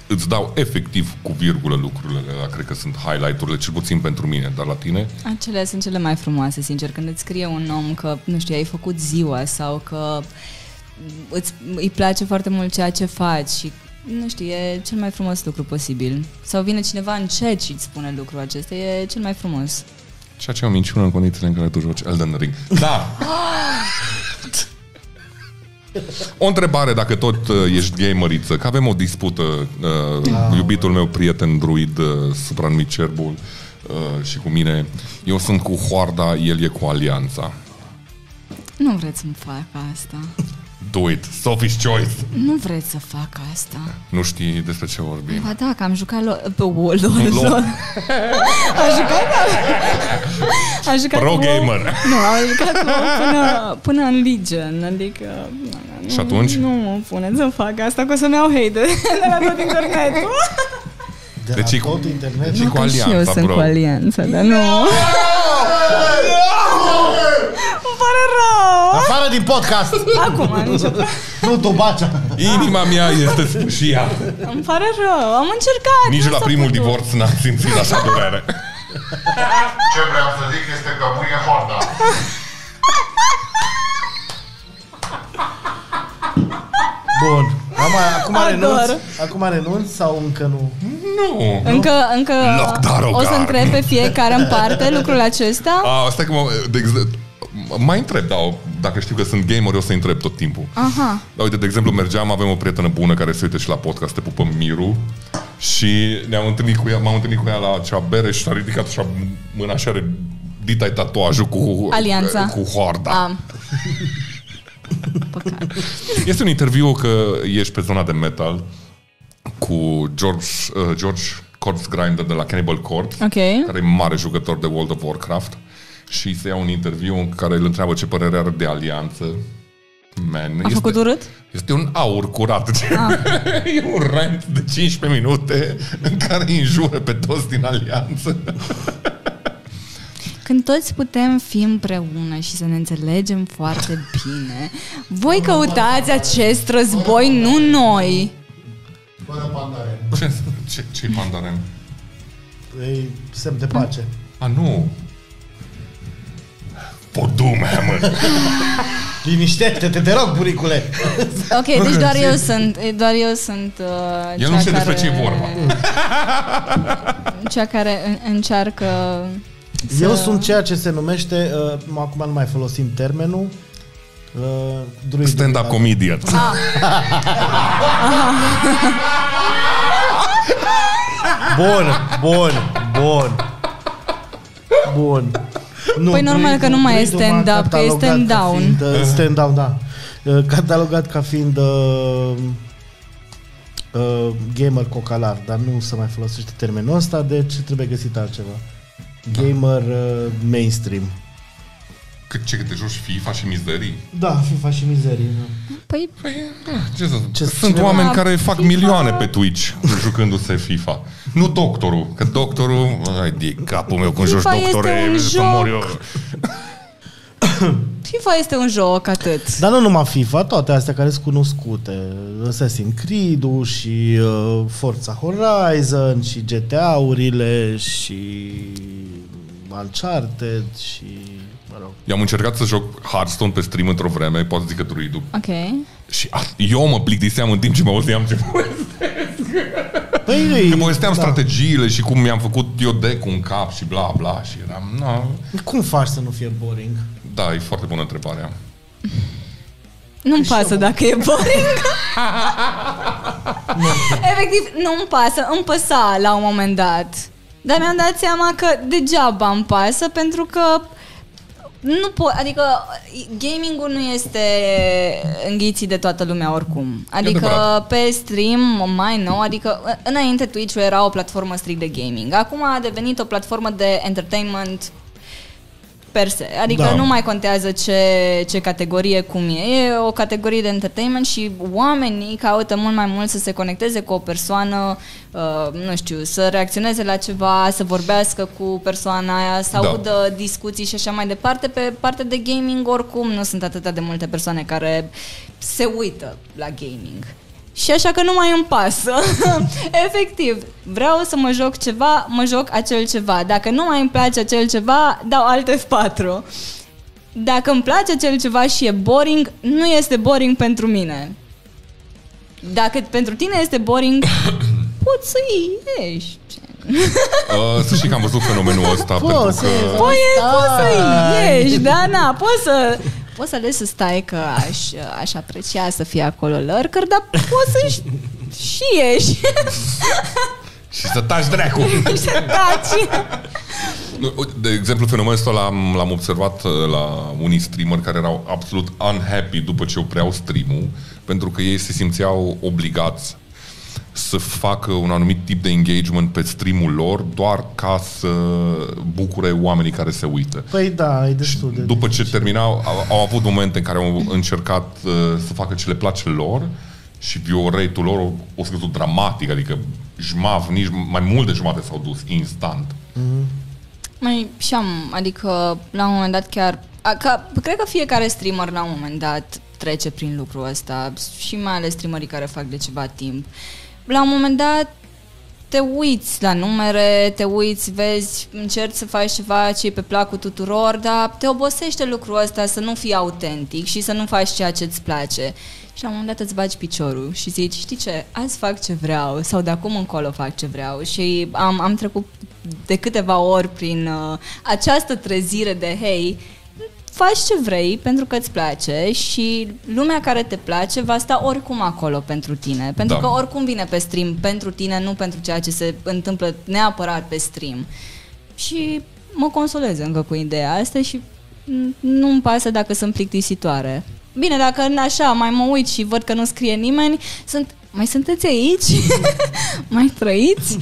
îți dau efectiv cu virgulă lucrurile alea, cred că sunt highlight-urile, cel puțin pentru mine, dar la tine Acelea sunt cele mai frumoase, sincer, când îți scrie un om că, nu știu, ai făcut ziua sau că îți, îi place foarte mult ceea ce faci și nu știu, e cel mai frumos lucru posibil. Sau vine cineva în chat și îți spune lucrul acesta, e cel mai frumos. Ceea ce e o minciună în condițiile în care tu joci Elden Ring. Da! [laughs] O întrebare, dacă tot uh, ești gameriță, că avem o dispută, uh, iubitul meu prieten druid, uh, supranumit Cerbul, uh, și cu mine. Eu sunt cu Hoarda, el e cu Alianța. Nu vreți să-mi fac asta. Do it. Sophie's choice. Nu vreți să fac asta. Nu știi despre ce vorbim. Ba da, că am jucat lo- pe WoW, LOL, LOL. LOL. Am jucat Am jucat Pro WoW. gamer. Nu, am jucat WoW până, până în Legion, adică... Nu, Și atunci? Nu mă puneți să fac asta, că o să-mi iau hate de, [laughs] de la tot internetul. De Deci la e cu- tot internet. Și Nu cu că și eu Alianța, sunt bro. cu alianța, dar nu... Îmi pare rău! Afară din podcast! Acum, nici nu, Tobacea! Inima mea este și ea. Îmi pare rău, am încercat. Nici nu la s-a primul putut. divorț n-am simțit așa durere. Ce vreau să zic este că mâine horda. Bun. Acum, acum Ador. renunț? Acum renunț sau încă nu? Nu. Încă, încă Loc, o să Darogar. întreb pe fiecare în parte lucrul acesta. A, asta că mă, de exemplu, mai întreb, da, dacă știu că sunt gamer, o să întreb tot timpul. Aha. Da, uite, de exemplu, mergeam, avem o prietenă bună care se uită și la podcast, te pupă Miru, și ne-am întâlnit cu ea, m-am întâlnit cu ea la acea bere și a ridicat așa mâna și are dita tatuajul cu, Alianța. cu hoarda. Am. Păcat. [laughs] Este un interviu că ești pe zona de metal cu George, uh, George Corpse Grinder de la Cannibal Corpse, Ok. care e mare jucător de World of Warcraft și se ia un interviu în care îl întreabă ce părere are de alianță. Man, A este, făcut urât? este un aur curat. [laughs] e un rant de 15 minute în care îi înjură pe toți din alianță. [laughs] Când toți putem fi împreună și să ne înțelegem foarte bine, voi căutați acest război, nu noi. Fără pandare. Ce, ce, ce pandaren? E semn de pace. A, nu. Podumhammer. Liniștește-te, te rog, buricule! Ok, deci doar eu sunt, doar eu sunt uh, El cea nu știe care, despre ce e vorba. Cea care în- încearcă să... Eu sunt ceea ce se numește, uh, acum nu mai folosim termenul, uh, druid. Stand-up comedian. [laughs] Bun, bun, bun. Bun. Nu, Păi normal că nu mai e druidul m-a stand-up, că e catalogat stand ca down. Fiind, uh, stand down, da. Uh, Catalogat ca fiind uh, uh, gamer cocalar, dar nu se mai folosește termenul ăsta, deci trebuie găsit altceva. Gamer uh, mainstream. Cât ce că te joci FIFA și mizerii? Da, FIFA și mizerie. Da. Păi, Păi, da, ce să... Ce- Sunt cineva- oameni care fac FIFA- milioane pe Twitch jucându-se FIFA. Nu doctorul, că doctorul... Ai de capul meu când joci FIFA este doctore, un să joc. mor eu. [coughs] FIFA este un joc, atât. Dar nu numai FIFA, toate astea care sunt cunoscute. Assassin's Creed-ul și uh, Forza Horizon și GTA-urile și Uncharted și... Mă rog. Eu am încercat să joc Hearthstone pe stream într-o vreme, poate zic că druidul. Ok. Și a, eu mă plictiseam în timp ce mă auzeam ce Păi, Că povesteam da. strategiile și cum mi-am făcut eu deck un cap și bla bla și eram, na, Cum faci să nu fie boring? da, e foarte bună întrebarea. Nu-mi pasă dacă e boring. [laughs] Efectiv, nu-mi pasă. Îmi păsa la un moment dat. Dar mi-am dat seama că degeaba îmi pasă pentru că nu pot, adică gaming-ul nu este înghițit de toată lumea oricum. Adică adevărat. pe stream mai nou, adică înainte Twitch era o platformă strict de gaming. Acum a devenit o platformă de entertainment per se. Adică Da. nu mai contează ce, ce categorie cum e. E o categorie de entertainment și oamenii caută mult mai mult să se conecteze cu o persoană, uh, nu știu, să reacționeze la ceva, să vorbească cu persoana aia, să Da. audă discuții și așa mai departe. Pe partea de gaming, oricum, nu sunt atât de multe persoane care se uită la gaming. Și așa că nu mai îmi pasă. [laughs] Efectiv, vreau să mă joc ceva, mă joc acel ceva. Dacă nu mai îmi place acel ceva, dau alt F4. Dacă îmi place acel ceva și e boring, nu este boring pentru mine. Dacă pentru tine este boring, [coughs] poți să ieși. Uh, să știi că am văzut fenomenul ăsta pentru Poți să că... iei. Poți, poți să Stai. ieși, da, na, poți să... Poți să alegi să stai că aș, aș aprecia să fie acolo lurker, dar poți să și, și ieși [laughs] Și să taci dracu! [laughs] și să taci. Nu, uite, De exemplu, fenomenul ăsta l-am, l-am observat uh, la unii streamer care erau absolut unhappy după ce opreau stream-ul, pentru că ei se simțeau obligați să facă un anumit tip de engagement pe stream-ul lor doar ca să bucure oamenii care se uită. Păi da, e destul de... După ce terminau, au, au avut momente în care au încercat uh, să facă ce le place lor și view rate-ul lor o, o scăzut dramatic, adică jmav, nici mai mult de jumate s-au dus instant. Mai și am, adică la un moment dat chiar, a, ca, cred că fiecare streamer la un moment dat trece prin lucrul ăsta și mai ales streamerii care fac de ceva timp. La un moment dat te uiți la numere, te uiți, vezi, încerci să faci ceva ce e pe placul tuturor, dar te obosește lucrul ăsta să nu fii autentic și să nu faci ceea ce îți place. Și la un moment dat îți bagi piciorul și zici, știi ce, azi fac ce vreau sau de acum încolo fac ce vreau. Și am, am trecut de câteva ori prin uh, această trezire de, hei, faci ce vrei pentru că îți place și lumea care te place va sta oricum acolo pentru tine. Pentru Da. că oricum vine pe stream pentru tine, nu pentru ceea ce se întâmplă neapărat pe stream. Și mă consolez încă cu ideea asta și n- nu-mi pasă dacă sunt plictisitoare. Bine, dacă în așa mai mă uit și văd că nu scrie nimeni, sunt, mai sunteți aici? [laughs] mai trăiți?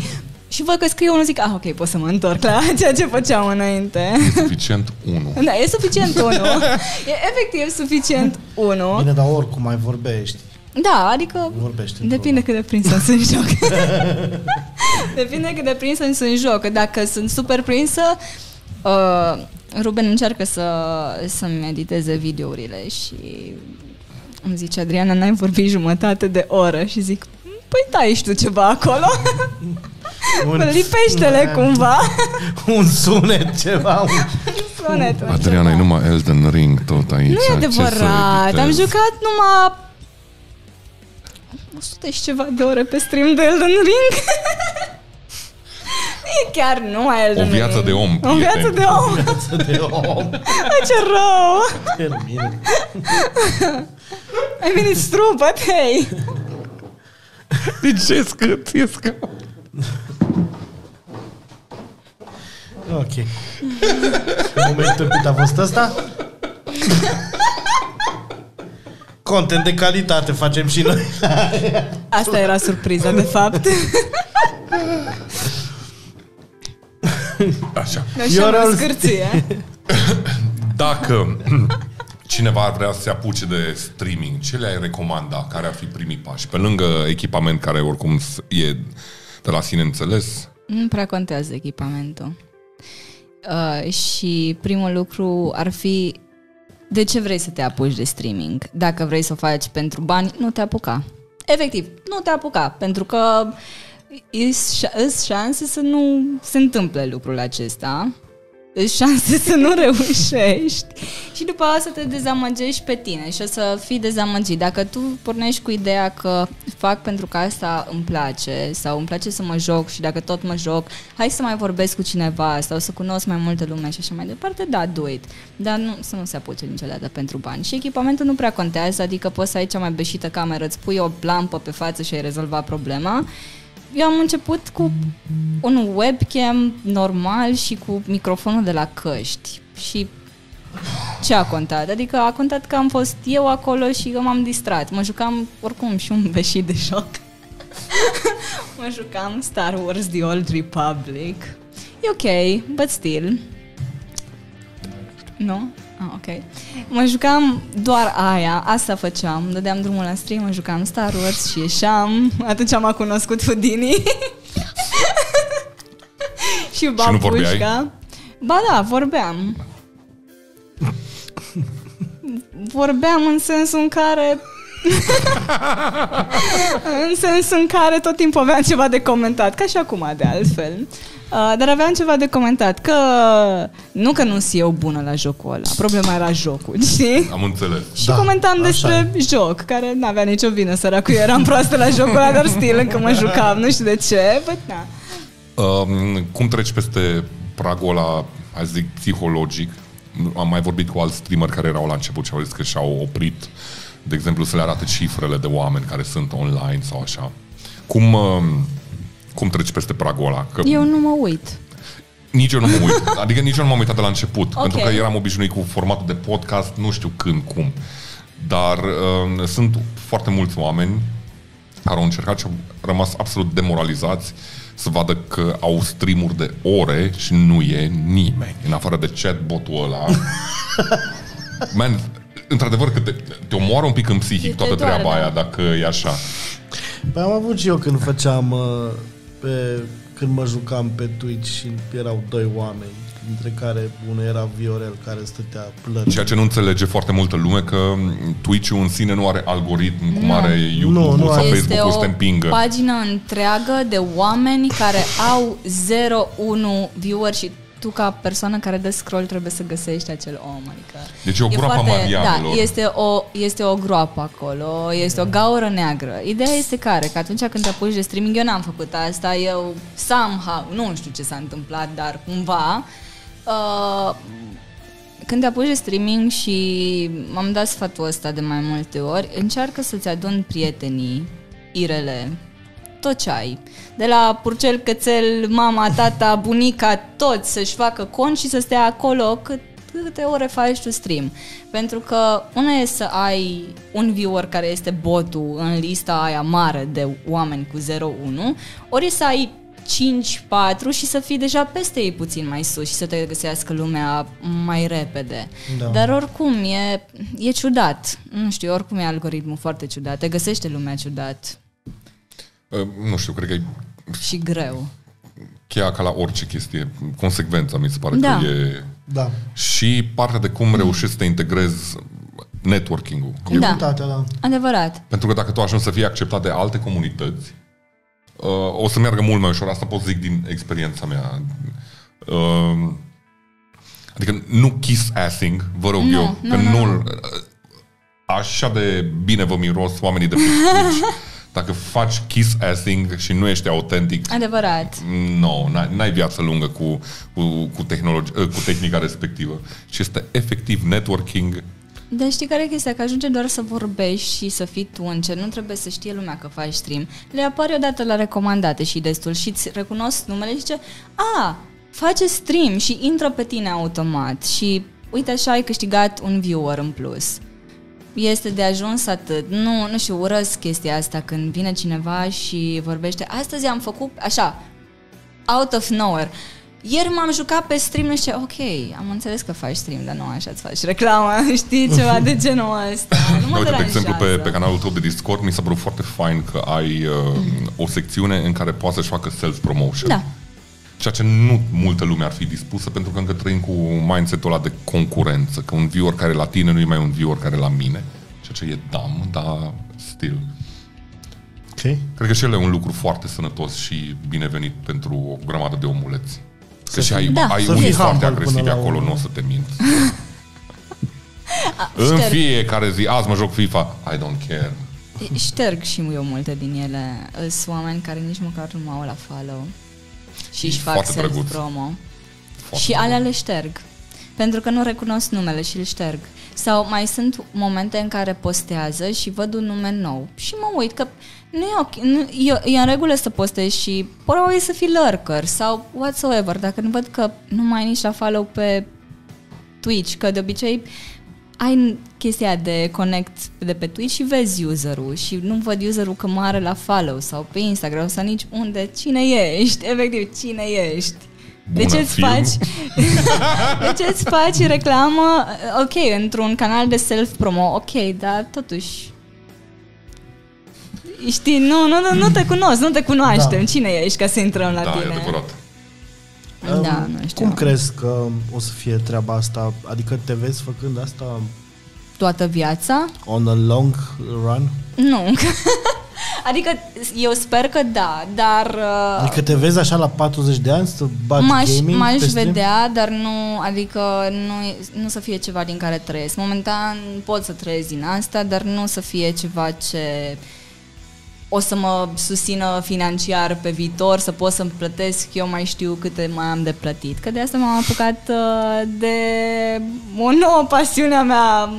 Și văd că scrie unul, zic, ah, ok, pot să mă întorc la [laughs] ceea ce făceam înainte. Suficient 1. Da, e suficient unul. E efectiv suficient unul. Bine, dar oricum mai vorbești. Da, adică Vorbește într-o [laughs] depinde cât de prinsă sunt în joc. depinde cât de prinsă sunt în joc. Dacă sunt super prinsă, uh, Ruben încearcă să, să-mi editeze videourile și îmi zice, Adriana, n-ai vorbit jumătate de oră și zic, păi da, ești tu ceva acolo? [laughs] Un, Lipește-le cumva. [laughs] un sunet, ceva. Un... Sunetul. Adriana, e numai Elden Ring tot aici. Nu e Ce să adevărat. Am editez? jucat numai 100 și ceva de ore pe stream de Elden Ring. [laughs] e chiar numai Elden O viață Ring. de om, O prieten. viață de om. Să de om. Ai, ce rău. Termin. [laughs] Ai venit strupăt, hei. De ce scârțiesc? Ok. Moment tâmpit a fost ăsta? Content de calitate facem și noi. Asta era surpriza, de fapt. Așa. Așa Eu mă rău- scârție. Dacă cineva ar vrea să se apuce de streaming, ce le-ai recomanda? Care ar fi primii pași? Pe lângă echipament care oricum s- e de la sine înțeles, Nu prea contează echipamentul. Uh, și primul lucru ar fi de ce vrei să te apuci de streaming? Dacă vrei să o faci pentru bani, nu te apuca. Efectiv, nu te apuca, pentru că îs șanse să nu se întâmple lucrul acesta îs șanse să nu reușești [laughs] și după asta te dezamăgești pe tine și o să fii dezamăgit. Dacă tu pornești cu ideea că fac pentru că asta îmi place sau îmi place să mă joc și dacă tot mă joc, hai să mai vorbesc cu cineva sau să cunosc mai multă lume și așa mai departe, da, do it. Dar nu, să nu se apuce niciodată pentru bani. Și echipamentul nu prea contează, adică poți să ai cea mai beșită cameră, îți pui o lampă pe față și ai rezolvat problema eu am început cu un webcam normal și cu microfonul de la căști. Și ce a contat? Adică a contat că am fost eu acolo și că m-am distrat. Mă jucam oricum și un beșit de joc. [laughs] mă jucam Star Wars The Old Republic. E ok, but still. Nu? Ah, ok. Mă jucam doar aia, asta făceam. Dădeam drumul la stream, mă jucam Star Wars și ieșeam. Atunci am cunoscut Houdini. [laughs] și nu vorbeai? babușca. Ba da, vorbeam. Vorbeam în sensul în care [laughs] în sensul în care tot timpul aveam ceva de comentat, ca și acum de altfel. Uh, dar aveam ceva de comentat, că nu că nu sunt eu bună la jocul ăla, problema era jocul, [laughs] știi? am înțeles. Și Da, comentam așa despre joc, care n-avea nicio vină, săracul, eu eram proastă la jocul ăla, dar stil încă mă jucam, nu știu de ce, but na. Um, cum treci peste pragul ăla, hai să zic, psihologic? Am mai vorbit cu alți streamer care erau la început și au zis că și-au oprit, de exemplu, să le arate cifrele de oameni care sunt online sau așa. Cum, um, cum treci peste pragul ăla? Că Eu nu mă uit. nici eu nu mă uit. Adică nici eu nu m-am uitat de la început. Ok. Pentru că eram obișnuit cu formatul de podcast, nu știu când, cum. Dar um, sunt foarte mulți oameni care au încercat și au rămas absolut demoralizați să vadă că au streamuri de ore și nu e nimeni. În afară de chatbot-ul ăla. [laughs] Man, într-adevăr că te, te omoară un pic în psihic Te toată doare, treaba da. aia dacă e așa. Păi am avut și eu când făceam uh, pe, când mă jucam pe Twitch și erau doi oameni, dintre care unul era Viorel care stătea plătit. Ceea ce nu înțelege foarte multă lume că Twitch-ul în sine nu are algoritm cum Nu. are YouTube-ul Nu, nu sau are. Este Facebook-ul să o te împingă. pagină întreagă de oameni care au 0-1 viewer și tu ca persoană care dă scroll trebuie să găsești acel om. Adică Deci e o groapă a Da, marianelor. este o, este o groapă acolo, este o gaură neagră. Ideea este care, că atunci când te apuci de streaming, eu n-am făcut asta, eu somehow, nu știu ce s-a întâmplat, dar cumva, uh, când te apuci de streaming și m-am dat sfatul ăsta de mai multe ori, încearcă să-ți aduni prietenii irele, tot ce ai. De la purcel, cățel, mama, tata, bunica, toți să-și facă cont și să stea acolo cât, câte ore faci tu stream. Pentru că una e să ai un viewer care este botul în lista aia mare de oameni cu 0-1, ori e să ai 5-4 și să fii deja peste ei puțin mai sus și să te găsească lumea mai repede. Da. Dar oricum e, e ciudat. Nu știu, oricum e algoritmul foarte ciudat. Te găsește lumea ciudat Uh, Nu știu, cred că e și greu. cheia ca la orice chestie. Consecvența mi se pare Da. că e... Da. Și partea de cum reușești să te integrezi networking-ul. E- Da. Comunitatea, da. Adevărat. Pentru că dacă tu ajungi să fii acceptat de alte comunități, uh, o să meargă mult mai ușor. Asta pot zic din experiența mea. Uh, adică nu kiss-assing, vă rog Nu, eu, nu, că nu, nu, uh, așa de bine vă miros oamenii de pe Twitch. [laughs] Dacă faci kiss-assing și nu ești autentic, Adevărat. nu, n-ai, n-ai viață lungă cu, cu, cu, tehnologi- uh, cu tehnica respectivă. Și este efectiv networking Dar știi care e chestia? Că ajunge doar să vorbești și să fii tu în cer. Nu trebuie să știe lumea că faci stream. Le apare odată la recomandate și destul și îți recunosc numele și zice A, face stream și intră pe tine automat. Și uite așa ai câștigat un viewer în plus. Este de ajuns atât. Nu, nu știu, urăsc chestia asta când vine cineva și vorbește Astăzi am făcut, așa, out of nowhere ieri m-am jucat pe stream și ok, am înțeles că faci stream, dar nu așa îți faci reclamă, [laughs] știi, ceva de [laughs] genul ăsta. Nu mă Uite, de exemplu, pe, deranjează. pe canalul tău de Discord mi s-a părut foarte fain că ai uh, o secțiune în care poate să-și facă self-promotion. Da. Ceea ce nu multă lume ar fi dispusă pentru că încă trăim cu mindset-ul ăla de concurență, că un viewer care e la tine nu e mai un viewer care e la mine. Ceea ce e dumb, dar still. Ok. Cred că și el e un lucru foarte sănătos și binevenit pentru o grămadă de omuleți. Că și ai, Da. ai Să unii fii foarte humble agresivi până la acolo, urmă. nu o să te mint. [laughs] În șterg. fiecare zi, azi mă joc FIFA, I don't care. Șterg și eu multe din ele. Sunt oameni care nici măcar nu mă au la follow. Și își fac Foarte drăguț. self-promo. Foarte și bun. alea le șterg. Pentru că nu recunosc numele și îl șterg. Sau mai sunt momente în care postează și văd un nume nou. Și mă uit că nu e, ok, nu, e, e în regulă să postezi și probabil să fii lurker sau whatsoever. Dacă nu văd că nu mai ai nici la follow pe Twitch, că de obicei ai chestia de connect de pe Twitch și vezi userul și nu văd userul că mă are la follow sau pe Instagram sau nici unde, cine ești, [laughs] efectiv, cine ești. De Bună, ce îți film. faci [laughs] De ce îți faci reclamă Ok, într-un canal de self-promo Ok, dar totuși Știi, nu, nu, nu, nu te cunosc, nu te cunoaștem Da. Cine ești ca să intrăm la Da, tine e adevărat. Da, Um, nu știu Cum crezi că o să fie treaba asta? Adică te vezi făcând asta Toată viața on a long run? Nu [laughs] Adică eu sper că da Dar uh, Adică te vezi așa la 40 de ani să bagi M-aș, gaming m-aș pe stream? vedea, dar nu, adică nu, e- nu să fie ceva din care trăiesc. Momentan pot să trăiesc din asta, dar nu să fie ceva ce o să mă susțină financiar pe viitor, să pot să-mi plătesc, eu mai știu câte mai am de plătit. Că de asta m-am apucat uh, de o nouă pasiune a mea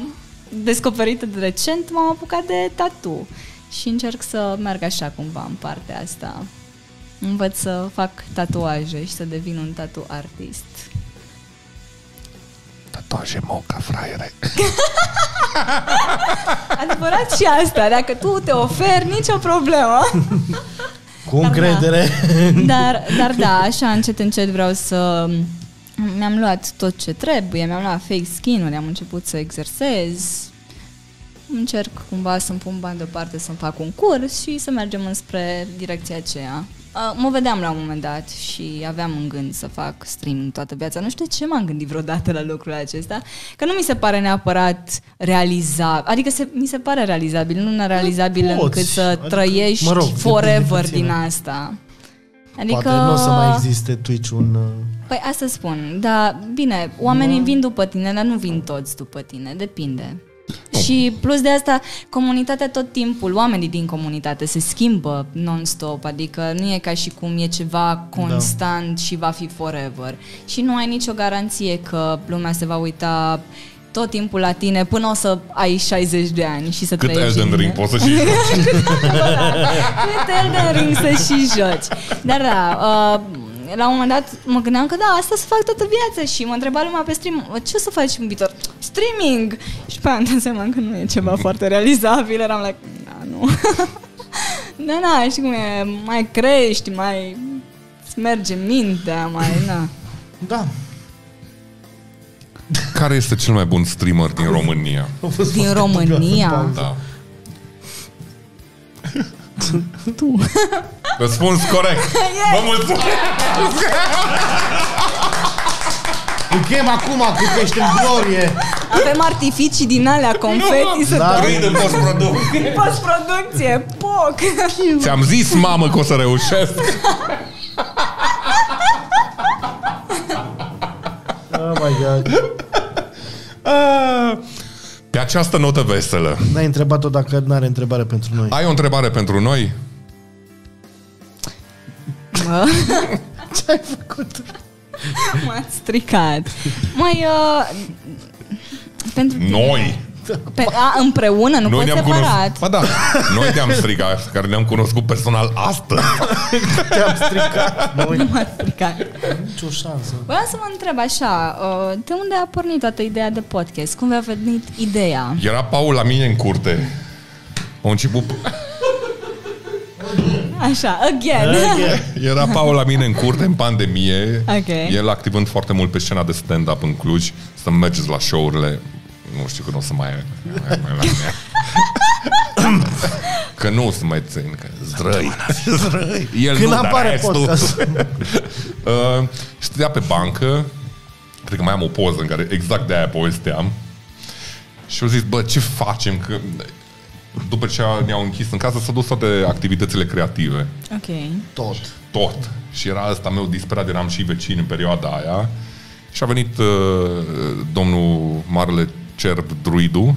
descoperită de recent, m-am apucat de tatu și încerc să merg așa cumva în partea asta. Învăț să fac tatuaje și să devin un tatu artist. Tatuaje moca, fraiere. [laughs] Adevărat și asta, dacă tu te oferi, nicio problemă. [laughs] Cu încredere. Dar, dar da, așa încet încet vreau să... Mi-am luat tot ce trebuie, mi-am luat fake skin-uri, am început să exersez, încerc cumva să-mi pun bani deoparte să-mi fac un curs și să mergem înspre direcția aceea. Uh, Mă vedeam la un moment dat și aveam în gând să fac stream toată viața. Nu știu de ce m-am gândit vreodată la lucrul acesta, că nu mi se pare neapărat realizabil. Adică se, mi se pare realizabil, nu nerealizabil Poți, încât să adică, trăiești mă rog, depinde forever puțin. din asta. Adică... Poate nu o să mai existe Twitch un... uh, Păi asta spun, dar bine, oamenii vin după tine, dar nu vin toți după tine, depinde. Și plus de asta, comunitatea tot timpul, oamenii din comunitate se schimbă non-stop, adică nu e ca și cum e ceva constant și va fi forever. Și nu ai nicio garanție că lumea se va uita tot timpul la tine până o să ai 60 de ani și să Cât trăiești Elden din Ring ele. poți să și joci. [laughs] Cât Elden Ring să și joci. Dar da, uh, la un moment dat mă gândeam că da, asta să fac toată viața și mă întreba lumea pe stream, ce o să faci în viitor? Streaming! Și pe aia am dat seama că nu e ceva [laughs] foarte realizabil, eram like, da, nu. [laughs] da, da, știi cum e, mai crești, mai îți merge mintea, mai, na. Da. Care este cel mai bun streamer din România? A fost Din foarte România? dubios în pauză. Da. [laughs] Tu. Răspuns corect. [laughs] Vă mulțumesc. Îl chem acum că ești în glorie. Avem artificii din alea, confeti, să Da. dăm Râd în postproducție. post-producție, poc! [laughs] Ți-am zis, mamă, că o să reușesc. Oh my god. Ah, Pe această notă veselă, N-ai întrebat-o dacă n-are întrebare pentru noi. ai o întrebare pentru noi? Mă, [laughs] Ce ai făcut? [laughs] m-ați stricat. Mai, uh, pentru tine. Noi! Pe, a, împreună, nu Noi pot ne-am separat. cunoscut. Ba da, noi te-am strigat, care ne-am cunoscut personal astăzi. [laughs] Te-am stricat. Noi. Nu m-ați stricat. Nicio șansă. Vreau să vă întreb așa, uh, de unde a pornit toată ideea de podcast? Cum v-a venit ideea? Era Paul la mine în curte. A început... Așa, again. Era Paul la mine în curte, în pandemie. Ok. El activând foarte mult pe scena de stand-up în Cluj. Să mergeți la show-urile. Nu știu că nu o să mai... [coughs] că nu o să mai țin, că zdrăi. El Când nu, dar apare restul. podcastul. [laughs] Uh, stătea pe bancă, cred că mai am o poză în care exact de aia povesteam. Și au zis, bă, ce facem? Că după ce ne-au închis în casă, s-au dus toate activitățile creative. Ok. Tot. Tot. Și era ăsta meu disperat, eram și vecin în perioada aia. Și a venit uh, domnul Marele Cerb Druidu.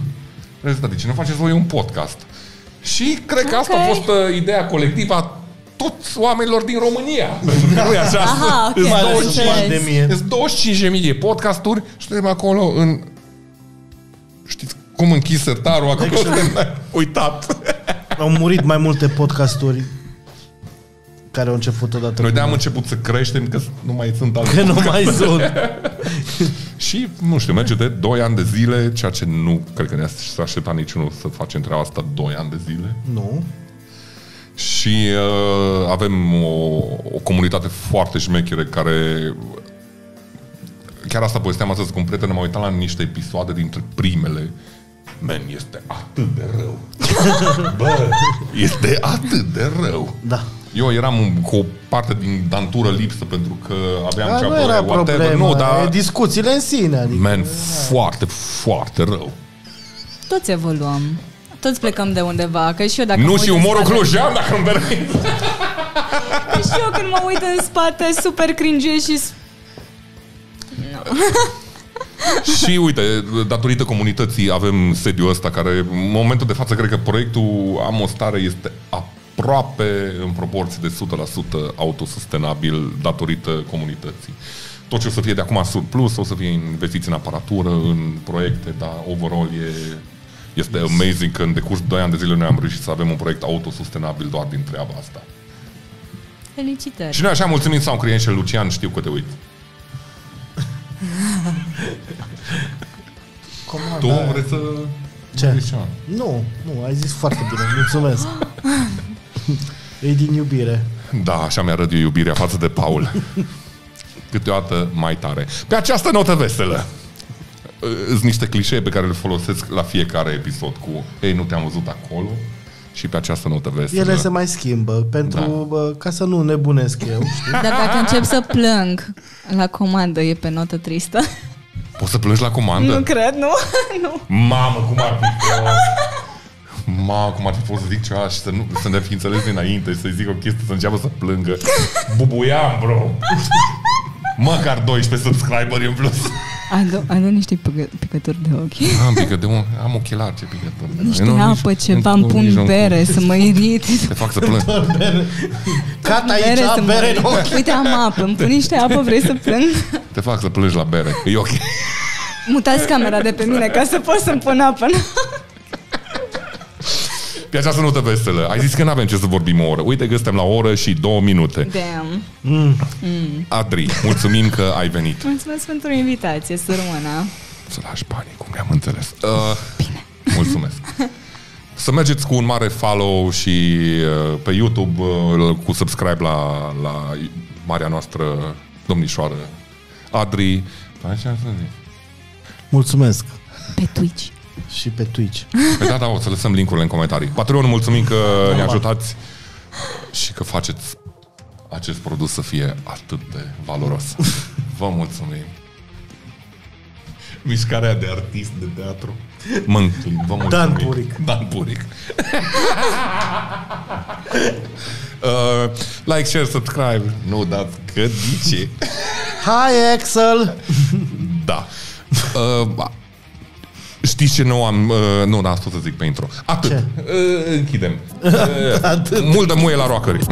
Și a zis, "Da, de ce nu faceți voi un podcast? Și cred că asta a Ok. fost uh, ideea colectivă a toți oamenilor din România. [laughs] Pentru că nu e așa. Aha, ok, Îți Mai am ales douăzeci- în înțeles. pandemie. Sunt 25.000 de podcasturi și suntem acolo în... Știți cum închis sertarul acolo? Suntem [laughs] uitat. Au murit mai multe podcasturi care au început odată Noi cu de-am început să creștem că nu mai sunt alte Că nu podcasturi. mai sunt. [laughs] Și, nu știu, merge de 2 ani de zile, ceea ce nu cred că ne-a așteptat niciunul să facem treaba asta 2 ani de zile. Nu. Și uh, avem o, o comunitate foarte șmechere care... Chiar asta povesteam astăzi cu un prieten, m-am uitat la niște episoade dintre primele. Men, este atât de rău. [laughs] Bă, este atât de rău. Da. Eu eram un- cu o parte din dantură lipsă pentru că aveam Dar cea nu era problemă, Nu, dar... e discuțiile în sine. Adică. Man, foarte, foarte rău. Toți evoluăm. Toți plecăm de undeva, că și eu dacă mă nu uit și în umorul spate- clujean, dacă îmi permit. Că și eu când mă uit în spate, super cringe și... s- [laughs] și uite, datorită comunității avem sediul ăsta care, în momentul de față, cred că proiectul Amostare este aproape în proporție de 100% autosustenabil datorită comunității. Tot ce o să fie de acum surplus, o să fie investiți în aparatură, în proiecte, dar overall e, este amazing că în decurs de 2 ani de zile noi am reușit să avem un proiect autosustenabil doar din treaba asta. Felicitări. Și noi așa mulțumim sau Crien și Lucian, știu că te uit. [laughs] Comanda Tu aia. vrei să... Ce? zici ceva? Nu, nu, ai zis foarte bine. Mulțumesc. [laughs] e din iubire. Da, așa mi-arăt eu iubirea față de Paul. Câteodată mai tare. Pe această notă veselă. Sunt niște clișee pe care le folosesc la fiecare episod cu Ei, nu te-am văzut acolo și pe această notă veselă. Ele se mai schimbă pentru, Da. bă, ca să nu nebunesc eu, [laughs] știi? Dar dacă încep să plâng la comandă, e pe notă tristă? Poți să plângi la comandă? Nu cred, nu? [laughs] nu. Mamă, cum ar fi fost! Mamă, cum ar fi fost să zic ceva și să, nu, să ne fi înțeles dinainte și să-i zic o chestie să înceapă să plângă. Bubuiam, bro! Măcar 12 subscriberi în plus. Adu, adu niște pică, picături de ochi. Am pică de un, am ochelari, ce picături. Niște Eu nu- apă, nici- ceva, îmi nici pun nu- bere să mă irit. Te fac să plâng. Cat aici, Bere să mă bere în irit. ochi. Uite, am apă, îmi pun niște apă, vrei să plâng? Te fac să plângi la bere. E ok. Mutați camera de pe mine ca să pot să-mi pun apă. Pe această notă veselă. Ai zis că nu avem ce să vorbim o oră. Uite că suntem la o oră și două minute. Damn. Adri, mulțumim că ai venit. Mulțumesc pentru invitație, sărmâna. Să lași banii, cum ne-am înțeles. Uh, Bine. Mulțumesc. Să mergeți cu un mare follow și uh, pe YouTube uh, cu subscribe la, la marea noastră domnișoară Adri. Așa să zic. Mulțumesc. Pe Twitch. Și pe Twitch. Pe da, da, o să lăsăm linkurile în comentarii. Patreon, mulțumim că ne ajutați și că faceți acest produs să fie atât de valoros. Vă mulțumim. Mișcarea de artist de teatru. Mă înclin, vă mulțumim. Dan Puric. Dan Puric. [laughs] uh, like, share, subscribe. Nu dați gădice. Hai, Axel! Da. Uh, știți ce nu am... Uh, nu, da, asta o să zic pe intro. Atât. Ce? Uh, închidem. [laughs] Uh, Mult de muie la roacări. [laughs]